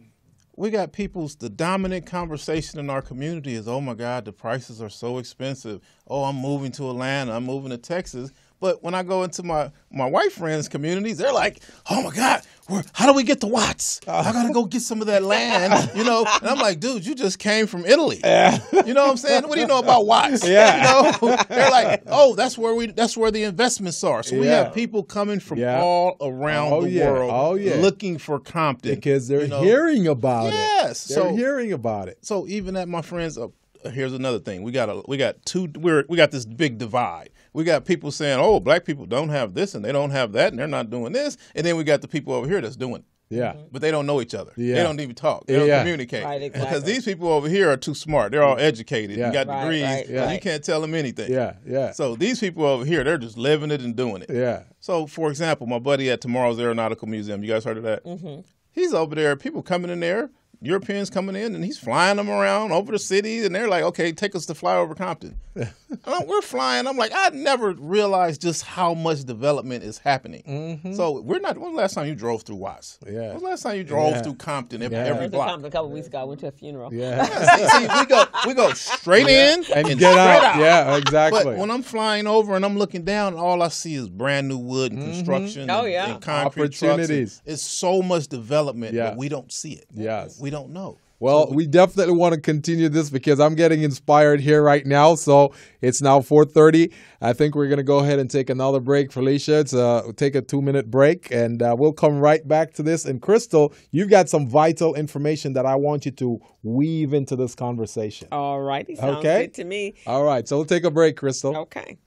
we got people's the dominant conversation in our community is, oh my God, the prices are so expensive. Oh, I'm moving to Atlanta. I'm moving to Texas. But when I go into my my white friends' communities, they're like, "Oh my God, where, how do we get to Watts? I gotta go get some of that land, you know." And I'm like, "Dude, you just came from Italy. You know what I'm saying? What do you know about Watts? Yeah. You know?" They're like, "Oh, that's where we that's where the investments are." So we have people coming from Yeah. all around Oh, the yeah. world Oh, yeah. looking for Compton because they're you know? hearing about it. Yes. They're so- hearing about it. So even at my friends, uh, here's another thing. We got a we got two. We're we got this big divide. We got people saying, "Oh, black people don't have this and they don't have that and they're not doing this," and then we got the people over here that's doing. it. Yeah. But they don't know each other. Yeah. They don't even talk. They don't Yeah. communicate. Right, exactly. Because these people over here are too smart. They're all educated Yeah. and got Right, degrees. right, and You can't tell them anything. Yeah. Yeah. So these people over here, they're just living it and doing it. Yeah. So, for example, my buddy at Tomorrow's Aeronautical Museum, you guys heard of that? Mm-hmm. He's over there. People coming in there, Europeans coming in, and he's flying them around over the city, and they're like, "Okay, take us to fly over Compton." *laughs* we're flying. I'm like, I never realized just how much development is happening. Mm-hmm. So we're not. When was the last time you drove through Watts? Yeah. When was the last time you drove yeah. through Compton every, yeah. every block? Compton a couple weeks ago. I went to a funeral. Yeah. see, see, we go we go straight in and, and get out. out. Yeah, exactly. But when I'm flying over and I'm looking down, all I see is brand new wood and mm-hmm. construction. Oh yeah. And concrete Opportunities. Trucks. It's so much development, yeah. but we don't see it. Yes. We don't know. Well, we definitely want to continue this because I'm getting inspired here right now. So it's now 4:30. I think we're going to go ahead and take another break, Felicia. It's uh, take a two-minute break, and uh, we'll come right back to this. And Crystal, you've got some vital information that I want you to weave into this conversation. All righty, sounds okay? good to me. All right, so we'll take a break, Crystal. Okay.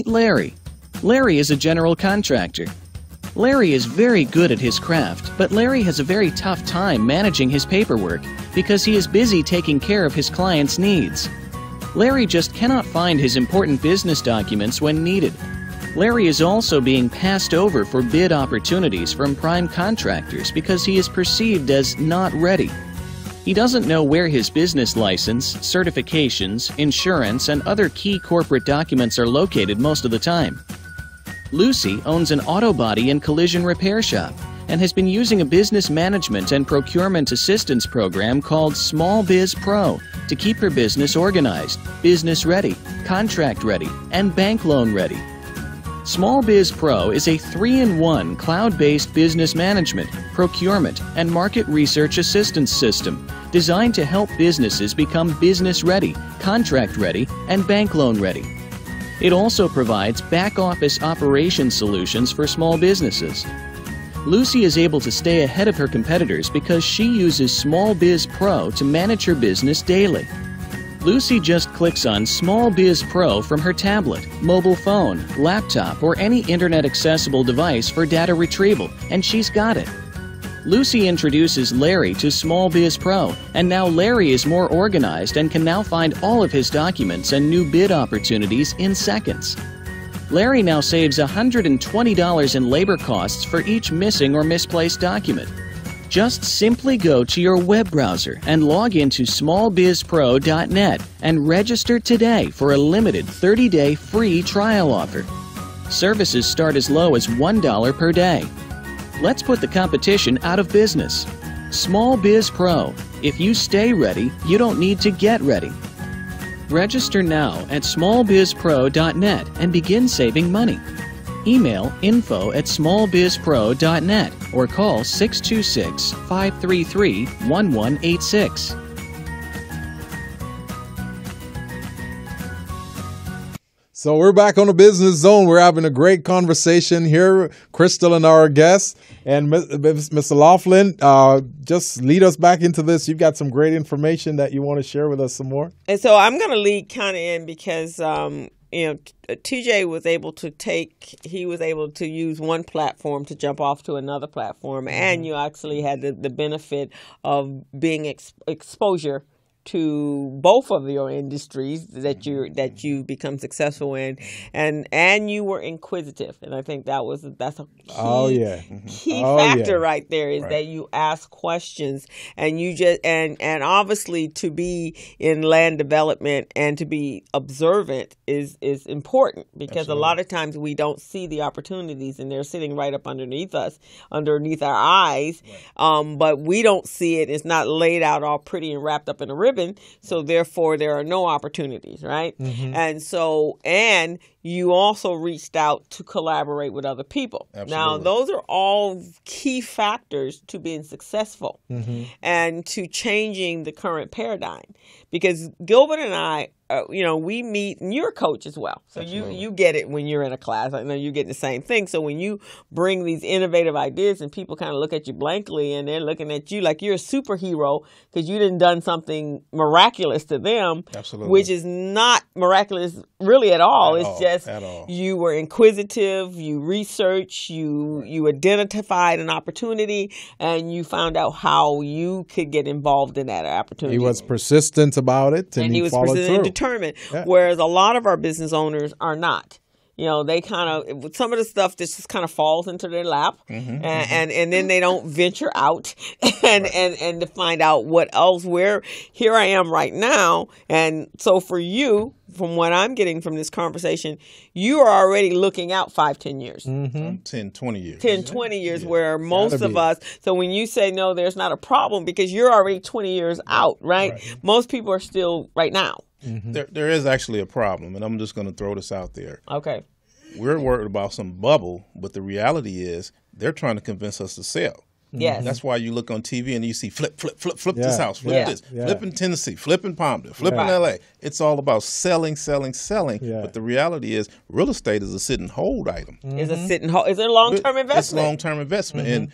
Meet Larry. Larry is a general contractor. Larry is very good at his craft, but Larry has a very tough time managing his paperwork because he is busy taking care of his clients' needs. Larry just cannot find his important business documents when needed. Larry is also being passed over for bid opportunities from prime contractors because he is perceived as not ready. He doesn't know where his business license, certifications, insurance, and other key corporate documents are located most of the time. Lucy owns an auto body and collision repair shop and has been using a business management and procurement assistance program called Small Biz Pro to keep her business organized, business ready, contract ready, and bank loan ready. Small Biz Pro is a three in one cloud based business management, procurement, and market research assistance system designed to help businesses become business ready, contract ready, and bank loan ready. It also provides back office operation solutions for small businesses. Lucy is able to stay ahead of her competitors because she uses Small Biz Pro to manage her business daily. Lucy just clicks on Small Biz Pro from her tablet, mobile phone, laptop, or any internet accessible device for data retrieval, and she's got it. Lucy introduces Larry to Small Biz Pro, and now Larry is more organized and can now find all of his documents and new bid opportunities in seconds. Larry now saves $120 in labor costs for each missing or misplaced document. Just simply go to your web browser and log into smallbizpro.net and register today for a limited 30 day free trial offer. Services start as low as $1 per day. Let's put the competition out of business. Small Biz Pro. If you stay ready, you don't need to get ready. Register now at smallbizpro.net and begin saving money. Email info at smallbizpro.net or call 626 533 1186. So we're back on the business zone. We're having a great conversation here, Crystal and our guests. And Mr. Loftin, uh, just lead us back into this. You've got some great information that you want to share with us some more. And so I'm going to lead kind of in because um, you know, TJ was able to take, he was able to use one platform to jump off to another platform, mm-hmm. and you actually had the, the benefit of being ex- exposure to both of your industries that you that you become successful in and and you were inquisitive and i think that was that's a key, Oh, yeah. key Oh, factor yeah. right there is that you ask questions and you just and and obviously to be in land development and to be observant is is important because a lot of times we don't see the opportunities and they're sitting right up underneath us underneath our eyes um, but we don't see it. It's not laid out all pretty and wrapped up in a ribbon so therefore there are no opportunities right? Mm-hmm. And so and you also reached out to collaborate with other people. Now those are all key factors to being successful and to changing the current paradigm. Because gilbert and i uh, you know we meet and you're a coach as well. So you you get it when you're in a class. I know you get the same thing. So when you bring these innovative ideas and people kind of look at you blankly and they're looking at you like you're a superhero because you didn't done something miraculous to them Absolutely. which is not miraculous really at all. At it's all, just at all. you were inquisitive you researched you you identified an opportunity and you found out how you could get involved in that opportunity. He was persistent about it, and, and he was followed persistent and determined Yeah. whereas a lot of our business owners are not you know they kind of some of the stuff that just kind of falls into their lap. Mm-hmm, and, and and then they don't venture out *laughs* and and and to find out what else where here i am right now. And so for you from what i'm getting from this conversation you are already looking out five ten years. Mm-hmm. 10, 20 years. 10, 20 years where most Gotta of us, so when you say no, there's not a problem because you're already 20 years out, right? Most people are still right now. Mm-hmm. There, there is actually a problem, and I'm just going to throw this out there. Okay. We're worried about some bubble, but the reality is they're trying to convince us to sell. Mm-hmm. Yes. That's why you look on TV and you see flip, flip, flip, flip this house, flip yeah, this, yeah. flip in Tennessee, flip in Palmdale, flip Yeah. in LA. It's all about selling, selling, selling. Yeah. But the reality is, real estate is a sit and hold item. Is a mm-hmm. sitting ho- is it a long term investment? It's investment? long term investment. And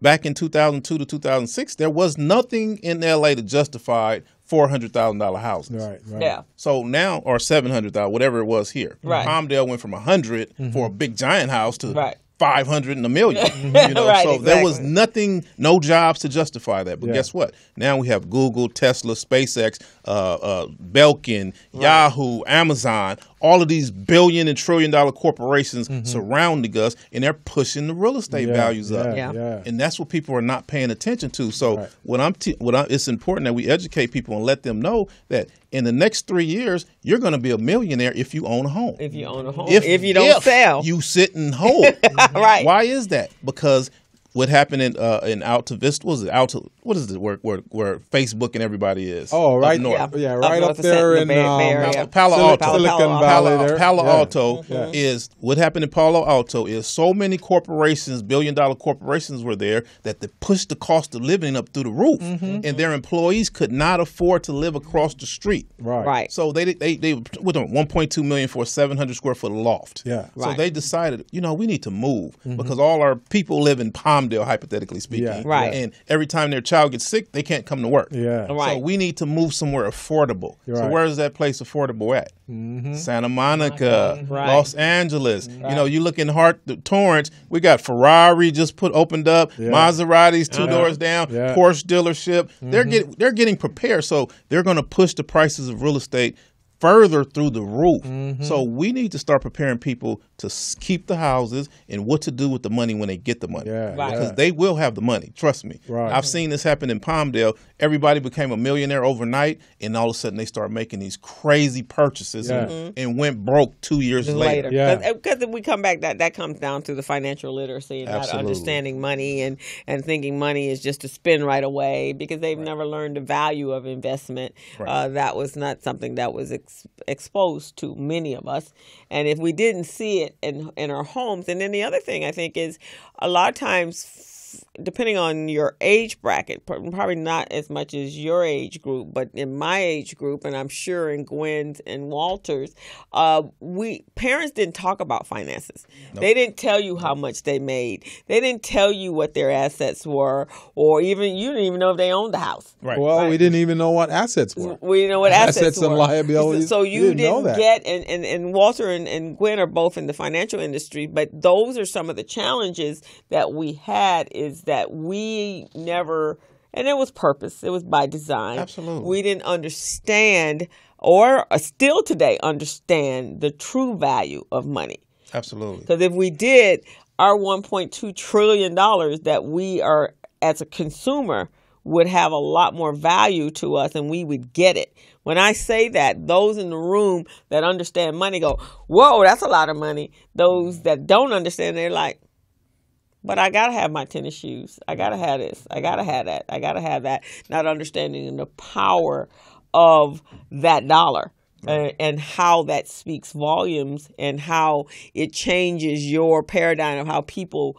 back in 2002 to 2006, there was nothing in LA to justify $400,000 houses. Right, right. Yeah. So now, or seven hundred thousand, whatever it was here. Right. Palmdale went from a 100 for a big giant house to Right. five hundred and a million. *laughs* You know, Right, so there was nothing, no jobs to justify that. But Yeah. guess what? Now we have Google, Tesla, SpaceX, uh, uh, Belkin, Yahoo, Amazon, all of these billion and trillion dollar corporations mm-hmm. surrounding us, and they're pushing the real estate Yeah, values up. yeah, Yeah. yeah. And that's what people are not paying attention to. So Right. what I'm, te- what I, it's important that we educate people and let them know that in the next three years you're going to be a millionaire if you own a home. If you own a home, if, you don't if sell, you sit and hold. *laughs* Right. Why is that? Because what happened in uh, in Alta Vista was it Alta? What is it where where, where Facebook and everybody is? Oh, Up right, north. yeah, Up yeah, right north up of there the in Bay- um, Bay Palo Alto. Silicon Palo Alto. Valley Palo, there. Palo Yeah. Alto Yeah. is what happened in Palo Alto is so many corporations, billion dollar corporations were there that they pushed the cost of living up through the roof, Mm-hmm. and their employees could not afford to live across the street. Right. right? So they they they with them 1.2 million for a 700 square foot loft. Yeah. So Right. they decided, you know, we need to move because all our people live in Palmdale, hypothetically speaking. Yeah. Right. And every time their child gets sick, they can't come to work. Yeah. Right. So we need to move somewhere affordable. You're so where is that place affordable at? Mm-hmm. Santa Monica, Right. Los Angeles. You know, you look in Hart, the Torrance. We got Ferrari just put opened up, Yeah. Maseratis two doors down, Yeah. Mm-hmm. Porsche dealership. They're getting they're getting prepared. So they're going to push the prices of real estate further through the roof. Mm-hmm. So we need to start preparing people to keep the houses and what to do with the money when they get the money. Yeah, Right. Because yeah. they will have the money. Trust me. Right. I've seen this happen in Palmdale. Everybody became a millionaire overnight, and all of a sudden they start making these crazy purchases Yeah. and, and went broke two years later. later. Yeah. Because if we come back, that that comes down to the financial literacy and not understanding money and and thinking money is just to spend right away because they've never learned the value of investment. Uh, that was not something that was ex- exposed to many of us, and if we didn't see it in in our homes, and then the other thing I think is a lot of times. Depending on your age bracket, probably not as much as your age group, but in my age group, and I'm sure in Gwen's and Walter's, uh, we parents didn't talk about finances. They didn't tell you how much they made. They didn't tell you what their assets were, or even you didn't even know if they owned the house. Right. Well, we didn't even know what assets were. We know what assets, Assets and were. liabilities, So you you didn't didn't, that. get, and, and, and Walter and, and Gwen are both in the financial industry, but those are some of the challenges that we had is that we never and it was purpose. It was by design. Absolutely. We didn't understand, or still today understand, the true value of money. Absolutely. Because if we did, our 1.2 trillion dollars that we are as a consumer would have a lot more value to us, and we would get it. When I say that, those in the room that understand money go, "Whoa, that's a lot of money." Those mm. that don't understand, they're like, but I gotta have my tennis shoes. I gotta have this. I gotta have that. I gotta have that. Not understanding the power of that dollar and, and how that speaks volumes and how it changes your paradigm of how people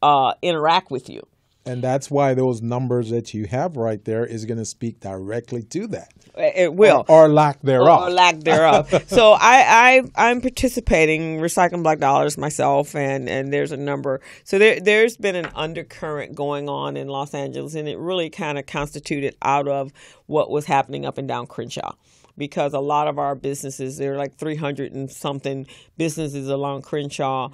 uh, interact with you. And that's why those numbers that you have right there is going to speak directly to that. It will. Or, or lack thereof. Or lack thereof. *laughs* so I, I I'm participating recycling black dollars myself and, and there's a number so there there's been an undercurrent going on in Los Angeles and it really kind of constituted out of what was happening up and down Crenshaw because a lot of our businesses there are like 300 and something businesses along Crenshaw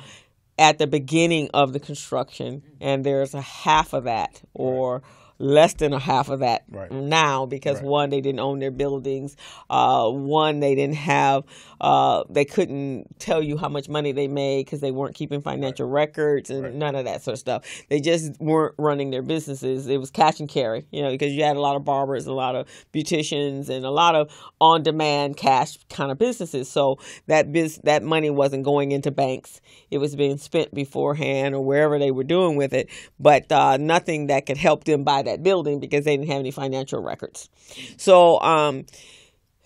at the beginning of the construction, and there's a half of that or less than a half of that Right. now because Right. one they didn't own their buildings uh, one they didn't have uh, they couldn't tell you how much money they made because they weren't keeping financial records and none of that sort of stuff. They just weren't running their businesses. It was catch and carry you know because you had a lot of barbers a lot of beauticians and a lot of on-demand cash kind of businesses. So that biz- that money wasn't going into banks. It was being spent beforehand or wherever they were doing with it. But uh, nothing that could help them buy that building because they didn't have any financial records. So um,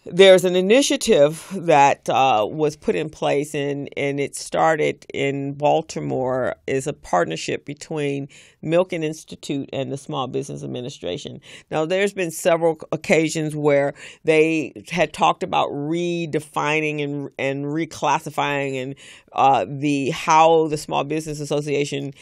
there's an initiative that uh, was put in place and, and it started in Baltimore is a partnership between Milken Institute and the Small Business Administration. Now there's been several occasions where they had talked about redefining and and reclassifying and uh, the how the Small Business Association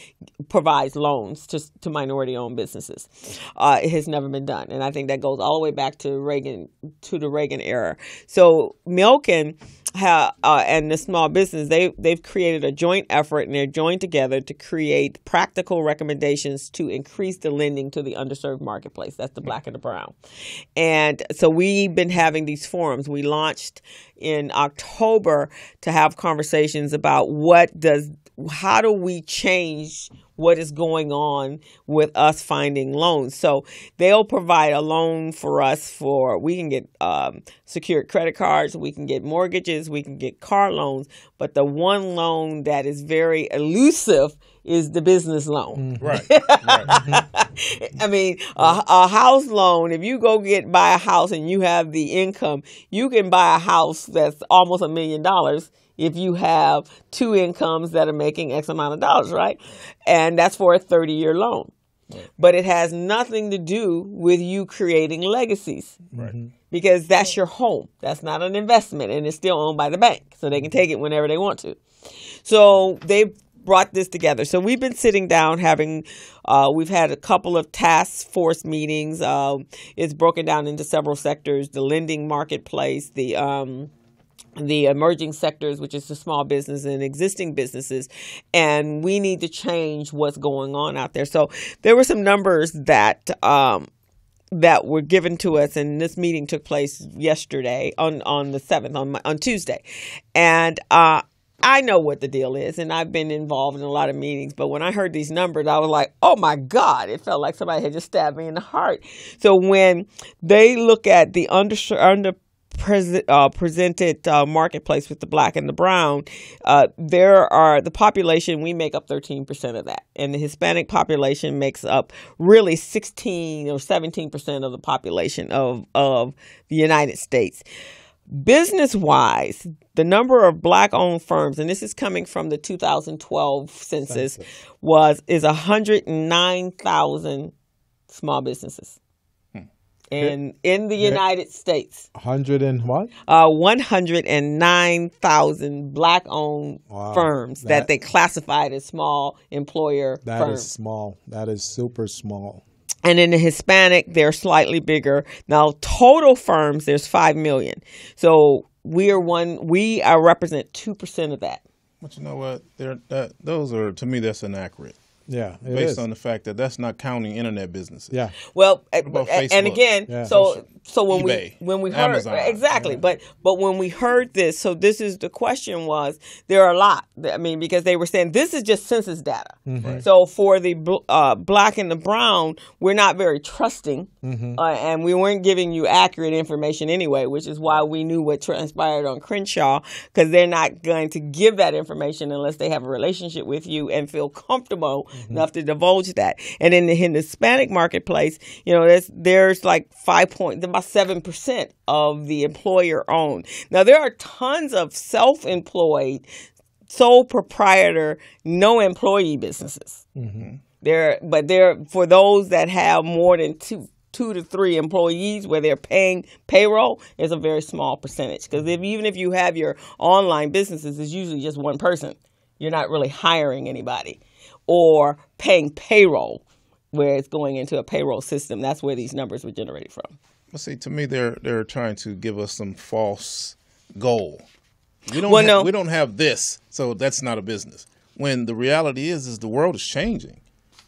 provides loans to to minority owned businesses. Uh, it has never been done, and I think that goes all the way back to Reagan to the Reagan era. So Milken ha, uh, and the small business they they've created a joint effort and they're joined together to create practical recommendations to increase the lending to the underserved marketplace. That's the black and the brown. And so we've been having these forums. We launched in October to have conversations about what does how do we change what is going on with us finding loans. So they'll provide a loan for us for we can get um, secured credit cards, we can get mortgages, we can get car loans, but the one loan that is very elusive is the business loan. Right. right. *laughs* I mean, a, a house loan, if you go get buy a house and you have the income, you can buy a house that's almost a million dollars if you have two incomes that are making X amount of dollars, right? And that's for a 30 year loan. But it has nothing to do with you creating legacies. Right. Because that's your home. That's not an investment and it's still owned by the bank. So they can take it whenever they want to. So they've brought this together. So we've been sitting down having, uh, we've had a couple of task force meetings. Um, it's broken down into several sectors: the lending marketplace, the um, the emerging sectors, which is the small business and existing businesses, and we need to change what's going on out there. So there were some numbers that. Um, that were given to us, and this meeting took place yesterday on on the seventh on on Tuesday, and uh, I know what the deal is, and I've been involved in a lot of meetings. But when I heard these numbers, I was like, "Oh my God!" It felt like somebody had just stabbed me in the heart. So when they look at the under under Pres- uh, presented uh, marketplace with the black and the brown, uh, there are the population, we make up 13% of that. And the Hispanic population makes up really 16 or 17% of the population of, of the United States. Business wise, the number of black owned firms, and this is coming from the 2012 census, was is 109,000 small businesses. And in the United States, 100 and what? uh, 109,000 black owned Wow. firms that, That- they classified as small employer That is firms. small. That is super small. And in the Hispanic, they're slightly bigger. Now, total firms, there's 5 million. So we are one, we are represent 2% of that. But you know what? They're, that those are to me that's inaccurate. Yeah, it based is. on the fact that that's not counting internet businesses. yeah. Well, about and again, Yeah. so so when eBay, we when we heard Amazon. exactly, but but when we heard this, so this is the question was there are a lot. I mean, because they were saying this is just census data. So for the uh, black and the brown, we're not very trusting, uh, and we weren't giving you accurate information anyway, which is why we knew what transpired on Crenshaw because they're not going to give that information unless they have a relationship with you and feel comfortable Mm-hmm. enough to divulge that. And in the, in the Hispanic marketplace, you know, there's there's like five point about seven percent of the employer owned. Now there are tons of self-employed, sole proprietor, no employee businesses. Mm-hmm. There, but there for those that have more than two two to three employees where they're paying payroll is a very small percentage because if even if you have your online businesses it's usually just one person you're not really hiring anybody or paying payroll where it's going into a payroll system that's where these numbers were generated from Well, see, to me, they're they're trying to give us some false goal. We don't Well, ha- no. we don't have this, so that's not a business. When the reality is, is the world is changing,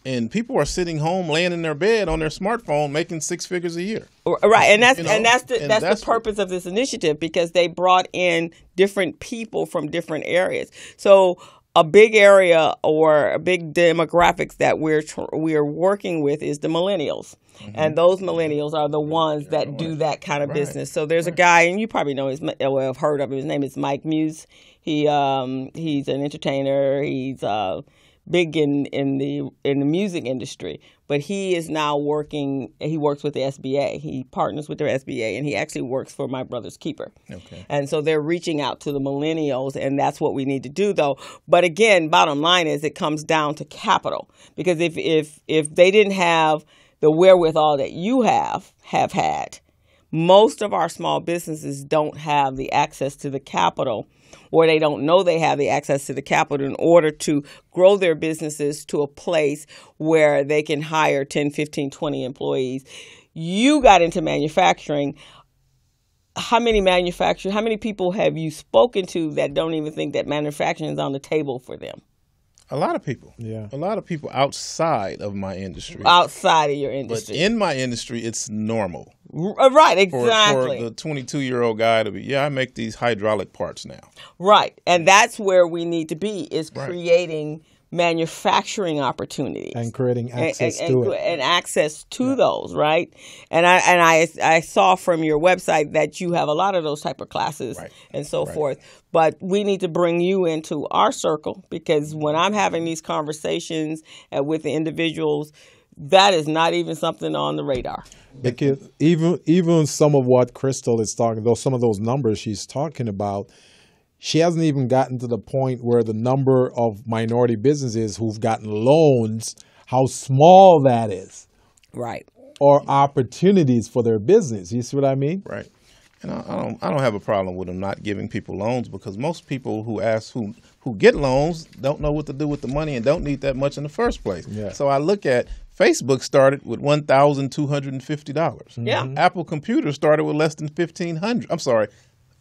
and people are sitting home, laying in their bed on their smartphone, making six figures a year. Right, and that's You know, and that's the and that's, that's the what- purpose of this initiative because they brought in different people from different areas. So a big area or a big demographics that we're tr- we're working with is the millennials. Mm-hmm. And those millennials are the ones that do that kind of business. So there's a guy, and you probably know his, well, have heard of him. His name is Mike Muse. He um, he's an entertainer. He's uh, big in, in the in the music industry, but he is now working. He works with the SBA. He partners with their SBA, and he actually works for My Brother's Keeper. Okay. And so they're reaching out to the millennials, and that's what we need to do, though. But again, bottom line is it comes down to capital, because if if if they didn't have the wherewithal that you have have had, most of our small businesses don't have the access to the capital or they don't know they have the access to the capital in order to grow their businesses to a place where they can hire 10 15 20 employees. You got into manufacturing. How many manufacturers how many people have you spoken to that don't even think that manufacturing is on the table for them A lot of people. Yeah. A lot of people outside of my industry. outside of your industry. but in my industry, it's normal R- uh, right for, exactly for the 22 year old guy to be. Yeah, I make these hydraulic parts now. Right. And that's where we need to be is Right. creating manufacturing opportunities And creating access and, to and, it. and access to those, right? And I and I I saw from your website that you have a lot of those type of classes Right. and so forth. But we need to bring you into our circle because when I'm having these conversations uh, with the individuals, that is not even something on the radar. Because even even some of what Crystal is talking, those some of those numbers she's talking about, she hasn't even gotten to the point where the number of minority businesses who've gotten loans, how small that is, Right. or opportunities for their business. You see what I mean? Right. And I, I don't I don't have a problem with them not giving people loans because most people who ask who who get loans don't know what to do with the money and don't need that much in the first place. Yeah. So I look at Facebook started with one thousand two hundred and fifty dollars. Yeah. Mm-hmm. Apple Computer started with less than fifteen hundred. I'm sorry.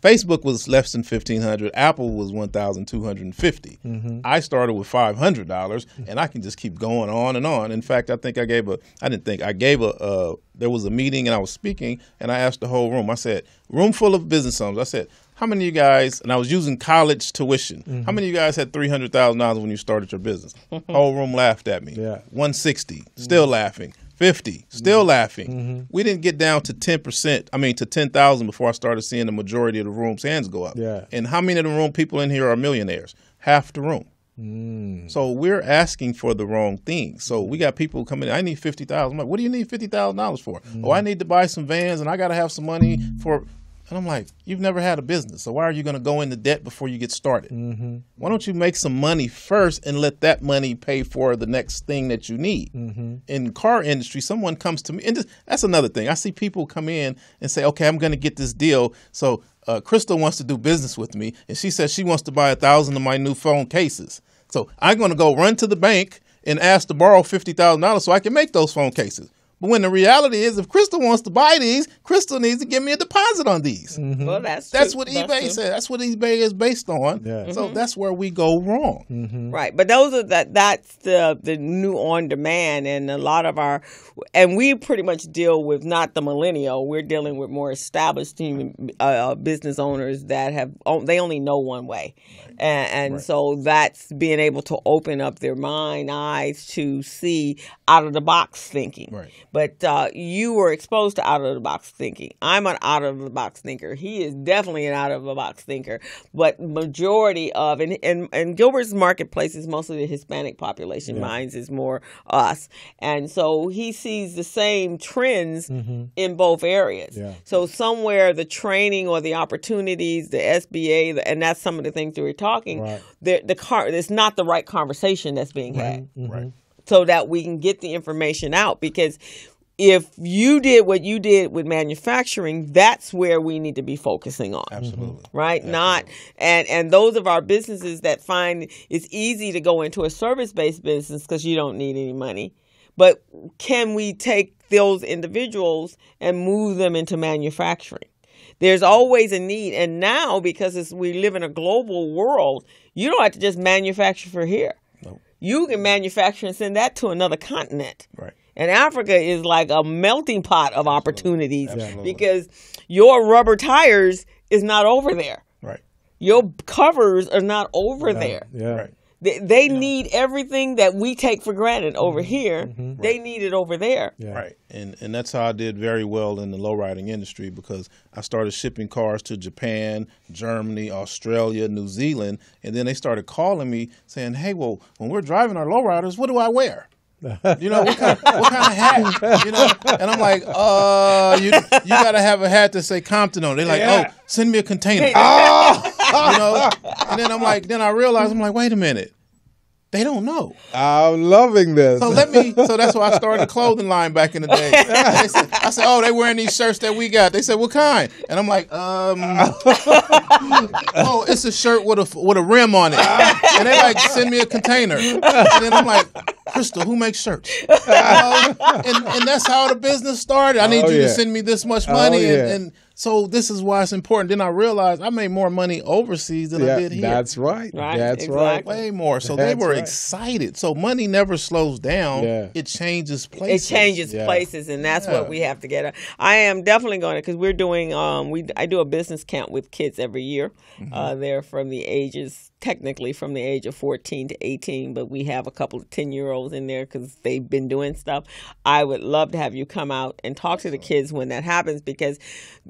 Facebook was less than fifteen hundred. Apple was one thousand two hundred and fifty. I started with five hundred dollars, and I can just keep going on and on. In fact, I think I gave a. I didn't think I gave a. Uh, there was a meeting, and I was speaking, and I asked the whole room. I said, "Room full of business owners." I said, "How many of you guys?" And I was using college tuition. How many of you guys had three hundred thousand dollars when you started your business? *laughs* whole room laughed at me. Yeah. One sixty, still laughing. 50 still mm-hmm. laughing mm-hmm. we didn't get down to 10% i mean to 10000 before i started seeing the majority of the room's hands go up Yeah. and how many of the room people in here are millionaires half the room mm. so we're asking for the wrong thing. So we got people coming in. I need fifty thousand. What do you need fifty thousand dollars for? Oh, I mm-hmm. need to buy some vans, and I got to have some money for. And I'm like, you've never had a business, so why are you going to go into debt before you get started? Mm-hmm. Why don't you make some money first and let that money pay for the next thing that you need? Mm-hmm. In car industry, someone comes to me, and this, that's another thing. I see people come in and say, okay, I'm going to get this deal. So uh, Crystal wants to do business with me, and she says she wants to buy a thousand of my new phone cases. So I'm going to go run to the bank and ask to borrow fifty thousand dollars so I can make those phone cases. But when the reality is, if Crystal wants to buy these, Crystal needs to give me a deposit on these. Mm-hmm. Well, that's That's true. what That's eBay true. said. That's what eBay is based on. Yeah. So mm-hmm. that's where we go wrong. Mm-hmm. Right, but those are that that's the the new on demand, and a lot of our, and we pretty much deal with not the millennial. We're dealing with more established human, uh, uh, business owners that have oh, they only know one way, and, and so that's being able to open up their mind eyes to see out of the box thinking. Right. But uh, you were exposed to out of the box thinking. I'm an out of the box thinker. He is definitely an out of the box thinker. But majority of and and, and Gilbert's marketplace is mostly the Hispanic population. Mine's is more us, and so he sees the same trends in both areas. Yeah. So somewhere the training or the opportunities, the SBA, the, and that's some of the things that we're talking. Right. The the car, it's not the right conversation that's being had Right. So that we can get the information out because if you did what you did with manufacturing that's where we need to be focusing on. Absolutely. Mm-hmm. right? Not and and those of our businesses that find it's easy to go into a service-based business because you don't need any money. But can we take those individuals and move them into manufacturing? There's always a need. And now because it's, we live in a global world you don't have to just manufacture for here you can manufacture and send that to another continent. Right. And Africa is like a melting pot of opportunities because your rubber tires is not over there. Right. Your covers are not over there. Yeah. Right. They, they need everything that we take for granted over mm-hmm. here. Mm-hmm. They need it over there. Yeah. Right. And and that's how I did very well in the low riding industry because I started shipping cars to Japan, Germany, Australia, New Zealand, and then they started calling me saying, "Hey, well, when we're driving our lowriders, what do I wear?" You know what kind, what kind of hat? You know, and I'm like, uh, you you gotta have a hat that say Compton on. it. They're like, Yeah. oh, send me a container. Ah! You know, and then I'm like, then I realized I'm like, wait a minute, they don't know. I'm loving this. So let me. So that's why I started a clothing line back in the day. Said, I said, "Oh, they wearing these shirts that we got." They said, "What kind?" And I'm like, "Um, *laughs* oh, it's a shirt with a with a rim on it." And they like send me a container, and then I'm like, "Crystal, who makes shirts?" Know? and and that's how the business started. I need Oh, you yeah. to send me this much money, Oh, and, and so this is why it's important. Then I realized I made more money overseas than I did here. that's right. Right, That's exactly. Way more. So they were right. excited. So money never slows down. Yeah. It changes places. It changes Yeah. places, and that's Yeah. what we have to get. I am definitely going to because we're doing. Um, we I do a business camp with kids every year. Mm-hmm. Uh, they're from the ages technically from the age of 14 to 18, but we have a couple of 10 year olds in there because they've been doing stuff. I would love to have you come out and talk to the kids when that happens because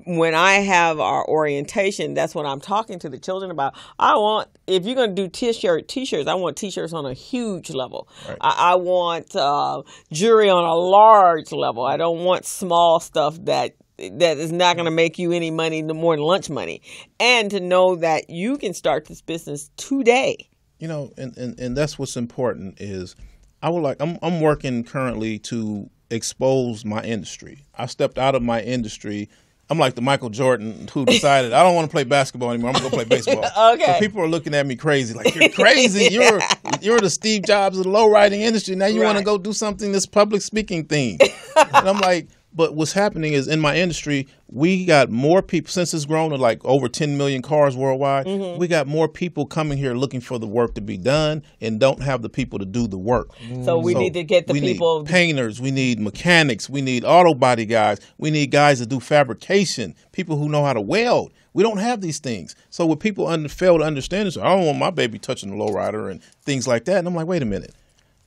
when I have our orientation, that's what I'm talking to the children about. I want if you're going to do t-shirt t-shirts, I want t-shirts on a huge level. I, I want uh, jewelry on a large level. I don't want small stuff that that is not going to make you any money no more than lunch money and to know that you can start this business today you know, and, and, and that's what's important is I would like I'm I'm working currently to expose my industry. I stepped out of my industry. I'm like the Michael Jordan who *laughs* decided I don't want to play basketball anymore. I'm gonna go play baseball. *laughs* Okay. So people are looking at me crazy, like you're crazy. *laughs* You're you're the Steve Jobs of the low riding industry. Now you want to go do something this public speaking thing. and I'm like, but what's happening is in my industry, we got more people since it's grown to like over 10 million cars worldwide. Mm-hmm. We got more people coming here looking for the work to be done and don't have the people to do the work. so we So need to get the we people need painters, we need mechanics, we need auto body guys, we need guys that do fabrication, people who know how to weld. We don't have these things. So what people under, fail to understand is, I don't want my baby touching the lowrider and things like that. And I'm like, wait a minute.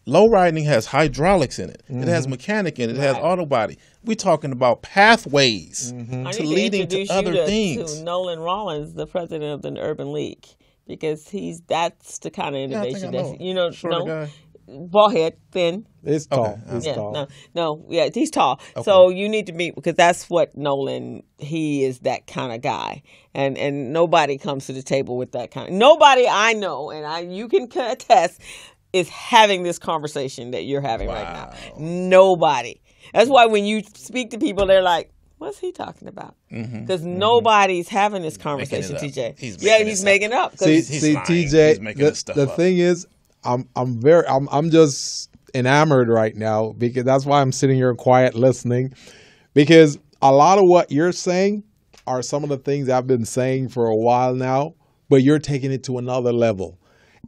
Low riding has hydraulics in it. It has mm-hmm. mechanic in it. It has auto body. We're talking about pathways mm-hmm. I to need to leading introduce to other you to, things. to Nolan Rollins, the president of the Urban League, because he's that's the kind of Yeah, I think innovation I that's you know Shorter no guy. bald head, thin, It's tall. Okay. It's yeah, tall. no, no, yeah, he's tall. So you need to meet because that's what Nolan. He is that kind of guy, and and nobody comes to the table with that kind. Of, nobody I know, and I you can *laughs* attest, is having this conversation that you're having right now. Nobody. That's why when you speak to people, they're like. What's he talking about? Mm-hmm, because mm-hmm. nobody's having this conversation. TJ. He's yeah, making he's this up. making up. 'cause See, He's see, lying. TJ. He's making the stuff the up. thing is, I'm I'm very I'm I'm just enamored right now because that's why I'm sitting here quiet listening because a lot of what you're saying are some of the things I've been saying for a while now, but you're taking it to another level.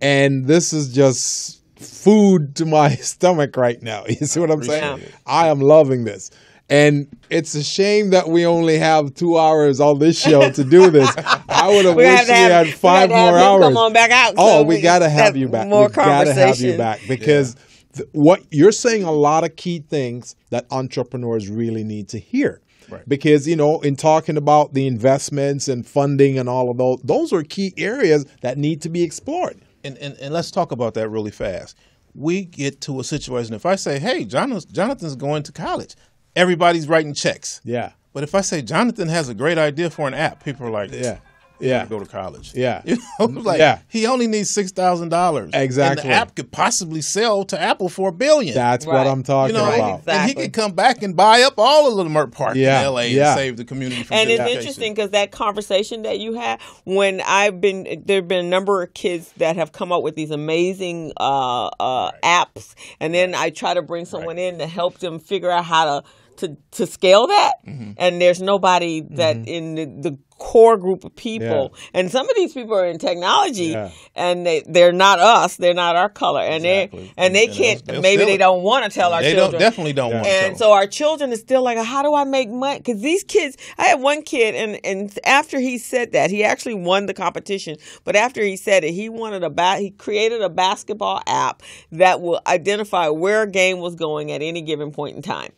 And this is just food to my *laughs* stomach right now. *laughs* You see what I'm saying? I am loving this. And it's a shame that we only have two hours on this show to do this. *laughs* I would have wished we have- had five gotta have more hours. come on back out Oh, so we, we got to have you back. more we got to have you back because th- what you're saying a lot of key things that entrepreneurs really need to hear. Right. Because you know, in talking about the investments and funding and all of those, those are key areas that need to be explored. And, and, and let's talk about that really fast. We get to a situation. If I say, "Hey, Jonathan, Jonathan's going to college," everybody's writing checks. Yeah. But if I say Jonathan has a great idea for an app, people are like, Yeah. "You Yeah. gotta go to college." Yeah. *laughs* you know, like Yeah. he only needs six thousand dollars. Exactly. and the app could possibly sell to Apple for a billion. That's what I'm talking you know, about. Exactly. and he could come back and buy up all of Leimert Park Yeah, in L.A. yeah. and save the community from and it's interesting because that conversation that you had when I've been there have been a number of kids that have come up with these amazing uh, uh, apps, and then I try to bring someone in to help them figure out how to to, to scale that, Mm-hmm. and there's nobody that in the, the core group of people, and some of these people are in technology, Yeah. and they they're not us, they're not our color, and Exactly. they and they And they'll- can't they'll maybe they don't want to tell our They children don't definitely don't want to. and so our children is still like, how do I make money? Because these kids, I had one kid, and and after he said that, he actually won the competition. But after he said it, he wanted a bat. He created a basketball app that will identify where a game was going at any given point in time.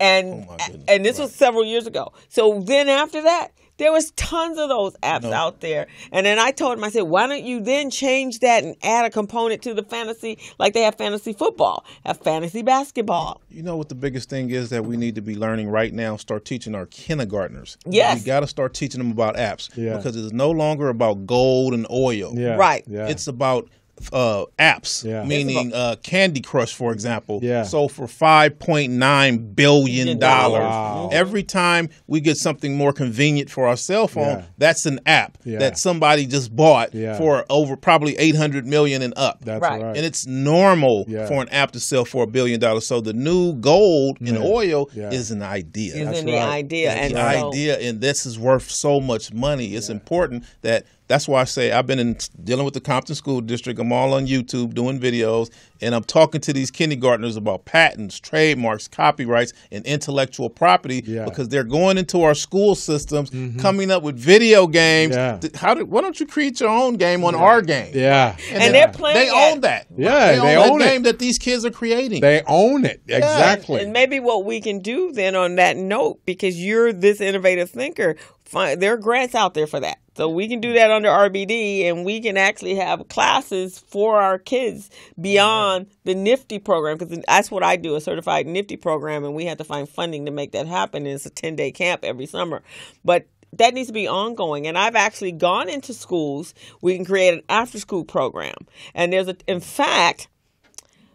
And Oh goodness. and this was several years ago. So then after that. There was tons of those apps out there, and then I told him, I said, "Why don't you then change that and add a component to the fantasy, like they have fantasy football, have fantasy basketball, You know what the biggest thing is that we need to be learning right now? Start teaching our kindergartners. Yes. We got to start teaching them about apps Yeah. because it's no longer about gold and oil. Yeah. Right. Yeah. It's about uh, apps, Yeah. meaning uh, Candy Crush, for example. Yeah. So for five point nine billion dollars, Wow. every time we get something more convenient for our cell phone, Yeah. that's an app Yeah. that somebody just bought Yeah. for over probably eight hundred million and up. That's Right. right. And it's normal Yeah. for an app to sell for a billion dollars. So the new gold in Yeah. oil Yeah. is an idea. is That's in the right. idea, And and the so- idea, and this is worth so much money. It's important that that's why I say I've been in dealing with the Compton School District. I'm all on YouTube doing videos, and I'm talking to these kindergartners about patents, trademarks, copyrights, and intellectual property Yeah. because they're going into our school systems, mm-hmm. coming up with video games. Yeah. How did? Why don't you create your own game on our game? yeah. And they- they're playing They it. own that. Yeah, they, they own, own that game that these kids are creating. They own it. Exactly. And maybe what we can do then on that note, because you're this innovative thinker, find, there are grants out there for that. So we can do that under RBD, and we can actually have classes for our kids beyond the NFTE program, because that's what I do, a certified NFTE program, and we have to find funding to make that happen. And it's a 10 day camp every summer. But that needs to be ongoing. And I've actually gone into schools. We can create an after school program. And there's a, in fact,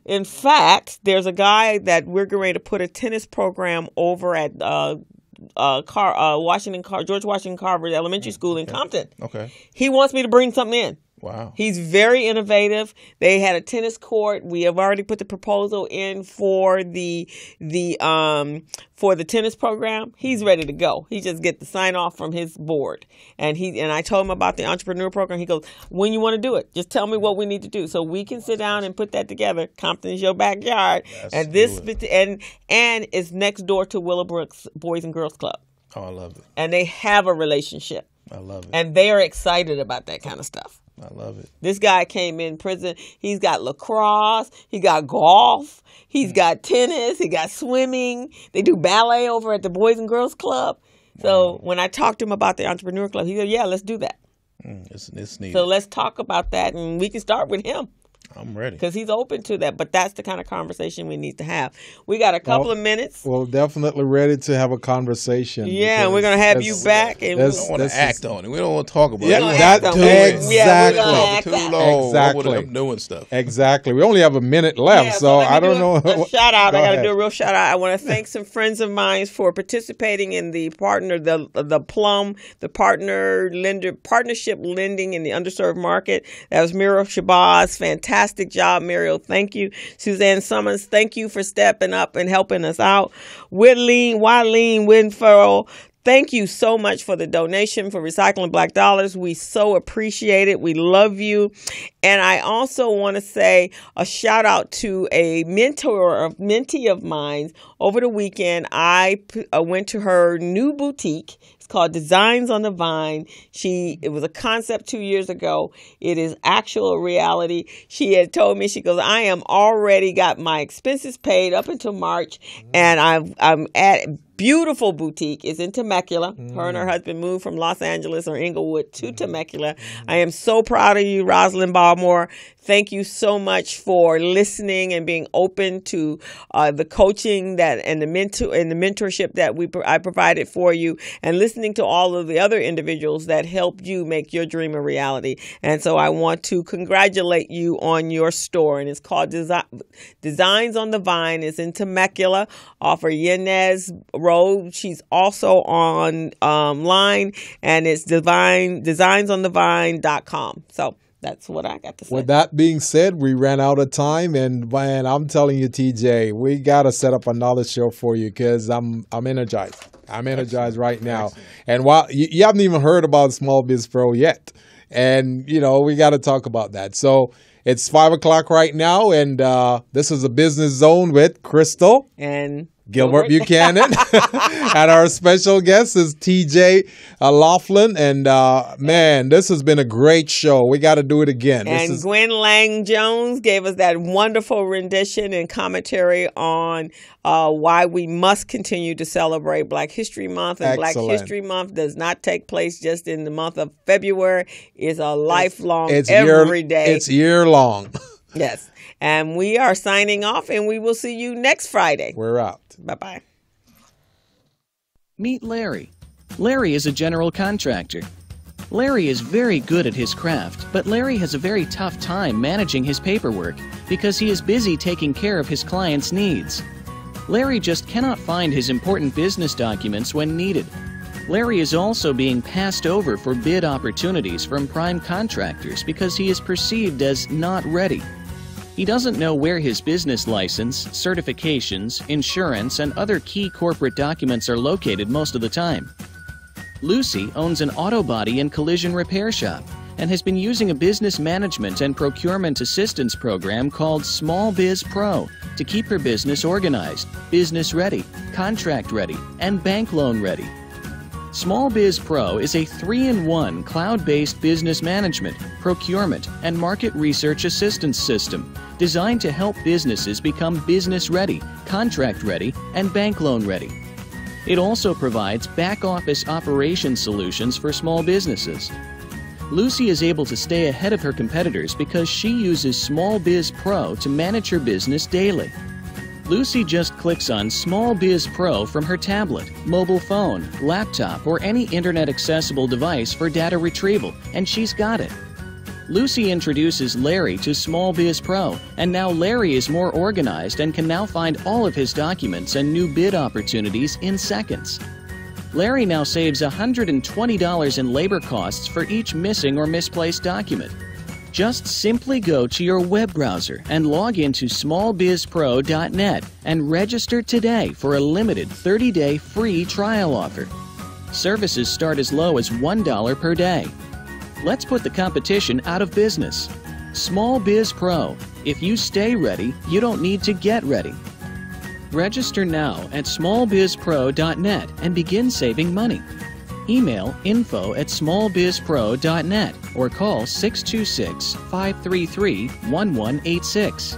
in fact, there's a guy that we're going to put a tennis program over at uh, uh, Car- uh, Washington Car- George Washington Carver Elementary School in Compton. okay. He wants me to bring something in. Wow. He's very innovative. They had a tennis court. We have already put the proposal in for the the um for the tennis program. He's ready to go. He just get the sign off from his board. And he and I told him about the entrepreneur program. He goes, "When you want to do it, just tell me what we need to do so we can sit down and put that together. Compton's your backyard, and this and and it's next door to Willowbrook's Boys and Girls Club, Oh, I love it. and they have a relationship, I love it. and they are excited about that kind of stuff." I love it. This guy came in prison. He's got lacrosse. He got golf. He's got tennis. He got swimming. They do ballet over at the Boys and Girls Club. So when I talked to him about the entrepreneur club, he said, "Yeah, let's do that." Mm, it's it's needed. So let's talk about that, and we can start with him I'm ready. because he's open to that. But that's the kind of conversation we need to have. We got a couple Well, of minutes. well, definitely ready to have a conversation. Yeah, and we're gonna have you back, and We don't want this to is- act on it. We don't want to talk about Yeah, it. gonna that act exactly. Yeah, we're too long. Exactly. I'm doing stuff. Exactly. We only have a minute left, Yeah, so let I don't do know. A, a shout out. Go I got to do a real shout out. I want to thank some friends of mine for participating in the partner, the the Plum, the partner lender partnership lending in the underserved market. That was Mira Shabazz, fantastic. Fantastic job, Muriel. Thank you. Suzanne Summers, thank you for stepping up and helping us out. Wileen, Wileen Winfarrell, Thank you so much for the donation for Recycling Black Dollars. We so appreciate it. We love you. And I also want to say a shout out to a mentor of mentee of mine. Over the weekend, I uh, went to her new boutique. It's called Designs on the Vine. She it was a concept two years ago. It is actual reality. She had told me she goes, I am already got my expenses paid up until March, and I've I'm at beautiful boutique is in Temecula. Mm. Her and her mm. husband moved from Los Angeles or Inglewood to mm. Temecula. Mm. I am so proud of you, Rosalind Balmore. Thank you so much for listening and being open to uh, the coaching that and the mentor and the mentorship that we I provided for you, and listening to all of the other individuals that helped you make your dream a reality. And so I want to congratulate you on your store, and it's called Desi- Designs on the Vine. It's in Temecula, off of Ynez Road. She's also on um, line, and it's divine designsonthevine.com. So that's what I got to say. With that being said, we ran out of time, and man, I'm telling you, TJ, we gotta set up another show for you because I'm I'm energized. I'm energized Excellent. right now. Excellent. And while you, you haven't even heard about Small Biz Pro yet, and you know we got to talk about that. So. It's five o'clock right now, and uh, this is a business zone with Crystal and Gilbert Buchanan. *laughs* and our special guest is TJ uh, Loftin. And uh, man, this has been a great show. We got to do it again. And is- Gwen Lang Jones gave us that wonderful rendition and commentary on uh, why we must continue to celebrate Black History Month. And Excellent. Black History Month does not take place just in the month of February. It's a lifelong, it's, it's every year, day. It's year long. *laughs* yes. And we are signing off, and we will see you next Friday. We're out. Bye bye. Meet Larry. Larry is a general contractor. Larry is very good at his craft, but Larry has a very tough time managing his paperwork because he is busy taking care of his clients' needs. Larry just cannot find his important business documents when needed. Larry is also being passed over for bid opportunities from prime contractors because he is perceived as not ready. He doesn't know where his business license, certifications, insurance, and other key corporate documents are located most of the time. Lucy owns an auto body and collision repair shop and has been using a business management and procurement assistance program called Small Biz Pro to keep her business organized, business ready, contract ready, and bank loan ready. Small Biz Pro is a three in one cloud based business management, procurement, and market research assistance system designed to help businesses become business ready, contract ready, and bank loan ready. It also provides back office operation solutions for small businesses. Lucy is able to stay ahead of her competitors because she uses Small Biz Pro to manage her business daily. Lucy just clicks on Small Biz Pro from her tablet, mobile phone, laptop, or any internet accessible device for data retrieval, and she's got it. Lucy introduces Larry to Small Biz Pro, and now Larry is more organized and can now find all of his documents and new bid opportunities in seconds. Larry now saves $120 in labor costs for each missing or misplaced document. Just simply go to your web browser and log into smallbizpro.net and register today for a limited 30 day free trial offer. Services start as low as $1 per day. Let's put the competition out of business. Small Biz Pro. If you stay ready, you don't need to get ready. Register now at smallbizpro.net and begin saving money. Email info at smallbizpro.net or call 626 533 1186.